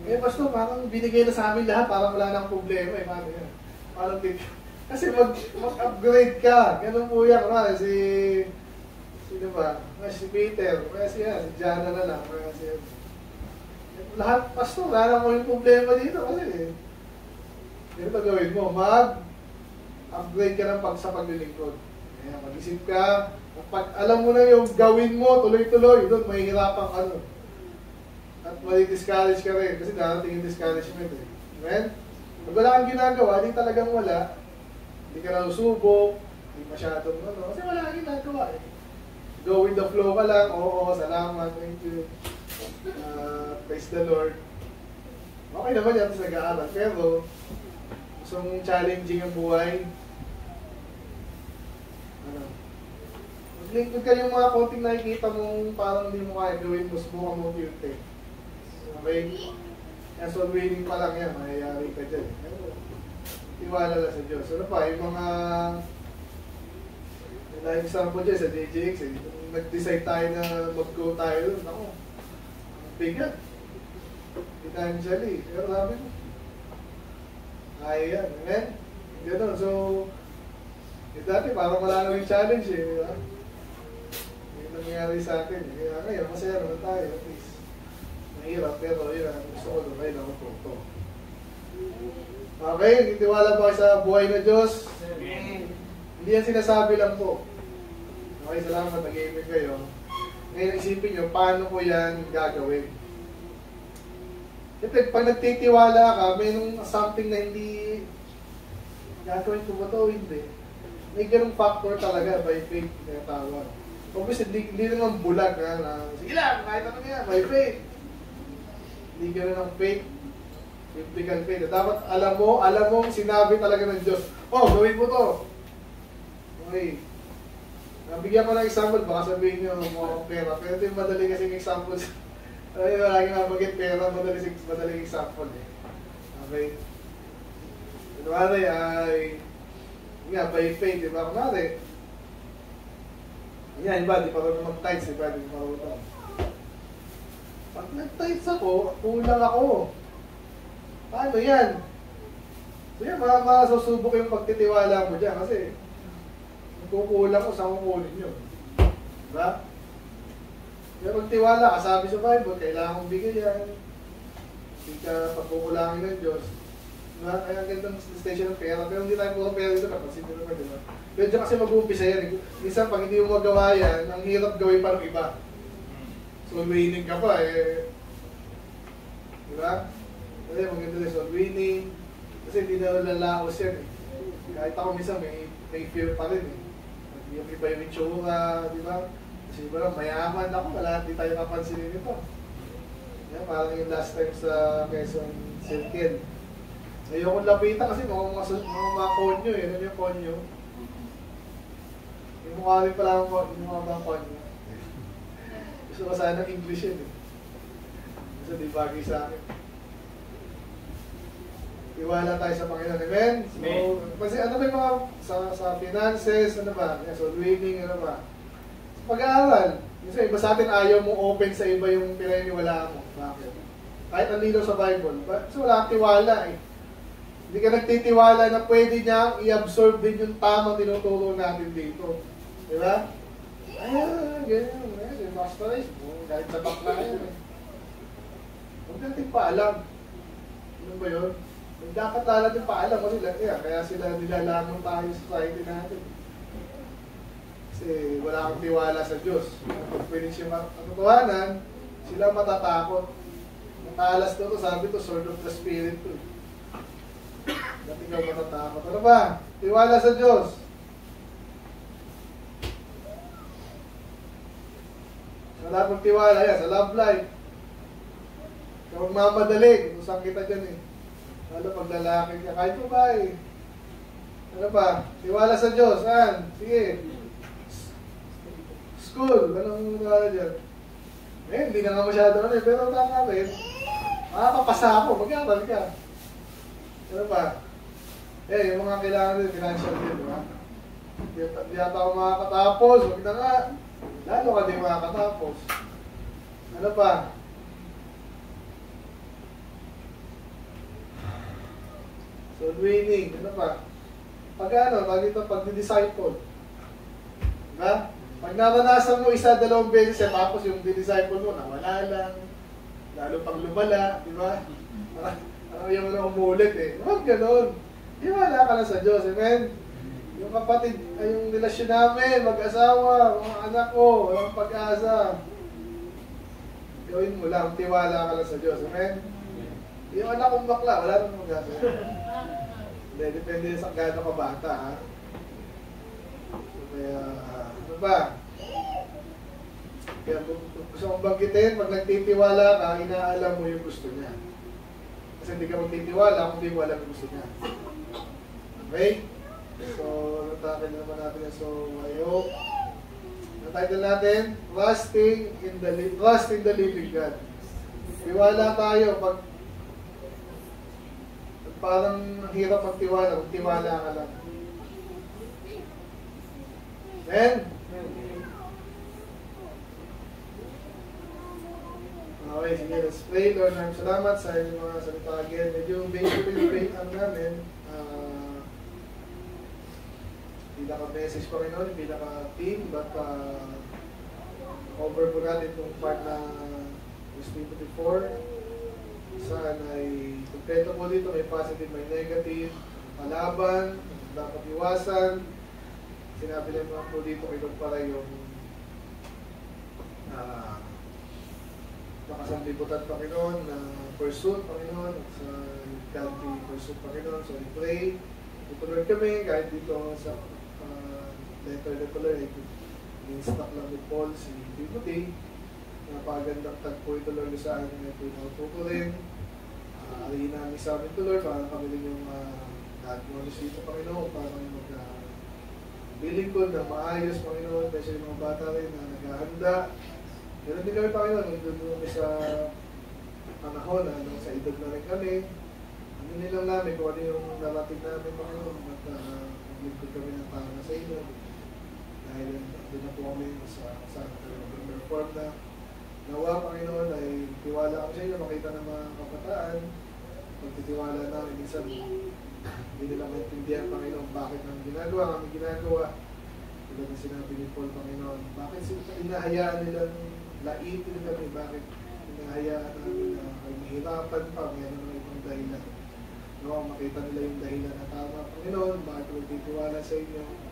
Eh, basta parang binigay na sa amin lahat, parang wala nang problema eh. Paano yan? Parang tip. Kasi mag, mag-upgrade ka. Ganun po yan. Kumari, si... Sino ba? Ah, Si Peter. Kaya siya, si Jana na lang. Kaya siya. Lahat, pasto, wala nang yung problema dito kasi eh. Ano ba gawin mo? Mag upgrade ka ng pag sa paglilingkod. Kaya mag-isip ka, pag alam mo na yung gawin mo, tuloy-tuloy, doon mahihirapan ka nun. At may-discourage ka rin, kasi darating yung discouragement eh. Amen? Pag wala kang ginagawa, di talagang wala. Hindi ka na usubok, hindi masyadong ano, kasi wala kang ginagawa eh. Go with the flow ka lang, oo, salamat, thank you. Uh, praise the Lord. Okay naman yan sa nag-aaral, pero gusto mong challenging ang buhay, ano, maglingkod ka yung mga konting nakikita mong parang hindi mo kaya gawin mo, subukan mo unti Okay? As on winning pa lang yan, mayayari ka dyan. Pero, tiwala lang sa Diyos. Ano pa, yung mga yung like example dyan sa DJX, eh, nag-decide tayo na mag-go tayo doon, ako, bigat. Financially. Pero sabi ko, kaya yan. Amen? Ganun. So, eh, dati parang wala na yung challenge eh. Di ba? Yung nangyayari sa atin. Kaya ngayon, masaya naman tayo. At least, mahirap. Pero yun, ang gusto ko doon. Kaya ako to. Okay, nagtitiwala kayo sa buhay na Diyos? Hindi yan sinasabi lang po. Okay, salamat. Nag-aiming kayo. Ngayon, isipin nyo, paano ko yan gagawin? Siyempre, pag nagtitiwala ka, may nung something na hindi gagawin ko ba ito? Hindi. May ganung factor talaga by faith na tawag. Obviously, hindi, hindi naman bulag ha, na, sige lang, kahit ano yan, by faith. Hindi ganun ang faith. Biblical faith. Dapat alam mo, alam mo, sinabi talaga ng Diyos, oh, gawin mo to. Okay. Nabigyan ko ng example, baka sabihin nyo, mo pera. Pero ito yung madali kasing example. Ay, lagi na magiging pera, madali, madaling example eh. Okay. Kunwari ay, nga, by faith, di ba? Kunwari, yan, iba, di pa mag-tights, iba, di pa rin Pag nag-tights ako, kulang ako. Paano yan? So yan, mga masusubok yung pagtitiwala mo dyan kasi kukulang ko sa kukunin yun. Diba? Pero pag tiwala ka, sabi sa Bible, kailangan kong bigyan yan. Hindi ka pagkukulangin ng Diyos. Diba? Kaya ganda ng station ng pera. Pero hindi tayo puro pera dito. Napansin nyo naman, di ba? Dyan kasi mag-uumpisa yan. eh. Minsan pag hindi mo magawa yan, ang hirap gawin para iba. So, winning ka pa eh. Di ba? Kasi maganda rin. So, winning. Kasi hindi na lalaos yan eh. Kahit ako minsan may, may fear pa rin eh. Yung iba yung itsura, di ba? Kasi iba lang, mayaman ako, wala, hindi tayo kapansinin nito. Yan, parang yung last time sa Quezon Circle. Ayokong lapitan kasi mga mga, mga, mga konyo eh. Ano yung konyo? Yung mukha rin pala ang konyo, yung mga mga konyo. Gusto ko sana ng English yun eh. Kasi di bagay sa akin. Iwala tayo sa Panginoon. Amen? So, kasi ano ba yung mga sa, sa finances, ano ba? Yan, so winning, ano ba? Sa pag-aaral. Kasi iba sa atin ayaw mo open sa iba yung pinaniniwala mo. Bakit? Kahit ang lino sa Bible. Kasi wala kang tiwala eh. Hindi ka nagtitiwala na pwede niya i-absorb din yung tamang tinuturo natin dito. Di ba? Ayan, ganyan. Ganyan, masterized. Oh, Kahit sa bakla yan eh. Huwag natin paalam. Ano ba yun? Dapat natin paalam kasi kaya, kaya sila nilalamon tayo sa society natin. Kasi wala kang tiwala sa Diyos. Kung pwede siya matutuhanan, sila matatakot. Matalas to, to sabi to, sword of the spirit to. Ba't ikaw matatakot? Ano ba? Tiwala sa Diyos. Wala kang tiwala yan, sa love life. Huwag mamadali, kung saan kita dyan eh. Lalo pag lalaki ka, kahit babae. Ano ba? Tiwala sa Diyos, saan? Sige. School, anong tiwala dyan? Eh, hindi na nga masyado ano eh, pero tama rin. Makakapasa ako, mag-aaral ka. Ano ba? Eh, yung mga kailangan din, financial din, di ba? Di di yata ako makakatapos, wag na nga. Lalo ka din makakatapos. Ano pa? So, winning, ano pa? Pag ano, pag ito, pag disciple Diba? Pag naranasan mo isa, dalawang beses, tapos yung disciple mo, nawala lang. Lalo pang lumala, di ba? Parang, yung ano, umulit eh. Huwag ganun. Di wala ka na sa Diyos, amen? Yung kapatid, ay yung relasyon namin, mag-asawa, mga anak ko, walang pag-asa. Gawin mo lang, tiwala ka lang sa Diyos, amen? Yung anak kong bakla, wala nang mag-asa. Hindi, depende sa gaano ka bata, ha? So, kaya, ah, ano ba? Kaya kung gusto mong banggitin, pag nagtitiwala ka, inaalam mo yung gusto niya. Kasi hindi ka magtitiwala kung hindi mo alam yung gusto niya. Okay? So, natakil naman natin. So, I hope. Ang natin, Trusting in the, Trust in the Living God. Tiwala tayo pag parang ang hirap magtiwala, kung tiwala ka lang. Amen? Okay, sige, let's pray. Lord, maraming salamat sa inyong mga salita again. Medyo basic yung faith ano namin. Uh, pinaka-message pa rin nun, pinaka-team, but uh, over po natin itong part na verse 24. Saan ay konkreto po dito, may positive, may negative, palaban, dapat iwasan. Sinabi naman po dito kay Lord para yung uh, makasanlibutan Panginoon na pursuit Panginoon at sa godly pursuit Panginoon. So I pray, ituloy kami kahit dito sa uh, letter na tuloy, in-stock lang ni Paul si Timothy. Napakagandang tagpo ito Lord sa amin na pinaututo rin. Uh, Arihin namin sa amin ito Lord para kami rin yung uh, acknowledge dito Panginoon para mag uh, bilingkod na maayos Panginoon yung mga bata rin na naghahanda Ganun din kami, Panginoon, nung doon kami sa panahon, ano, sa edad na rin kami. Ano nilang namin kung ano yung narating namin, Panginoon, at uh, maglingkod kami ng para sa inyo. Dahil doon na po kami sa sa perform na nawa, Panginoon, ay tiwala kami sa inyo, makita ng mga kabataan, pagtitiwala namin, minsan hindi nila maintindihan, Panginoon, bakit namin ginagawa, kami ginagawa. Tulad ng sinabi ni Paul, Panginoon, bakit sila inahayaan nilang laitin kami, bakit inahayaan namin na kami nahihirapan pa, meron ng ibang dahilan. No, makita nila yung dahilan na tama, Panginoon, bakit titiwala sa inyo?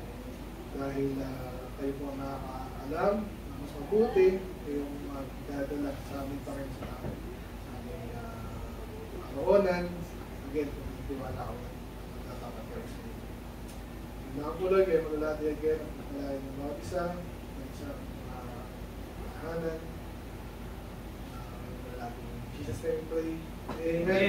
Dahil ah, kayo po nakakaalam na mas mabuti, kayong magdadala sa amin pa rin sa amin. Sa aming uh, karoonan. Again, kung titiwala ako, magtatapat kayo sa inyo. Nakakulay kayo, malalati again, ang pagkalain ng bawat isa, ng isang uh, tahanan. Uh, malalati Jesus name pray. Amen.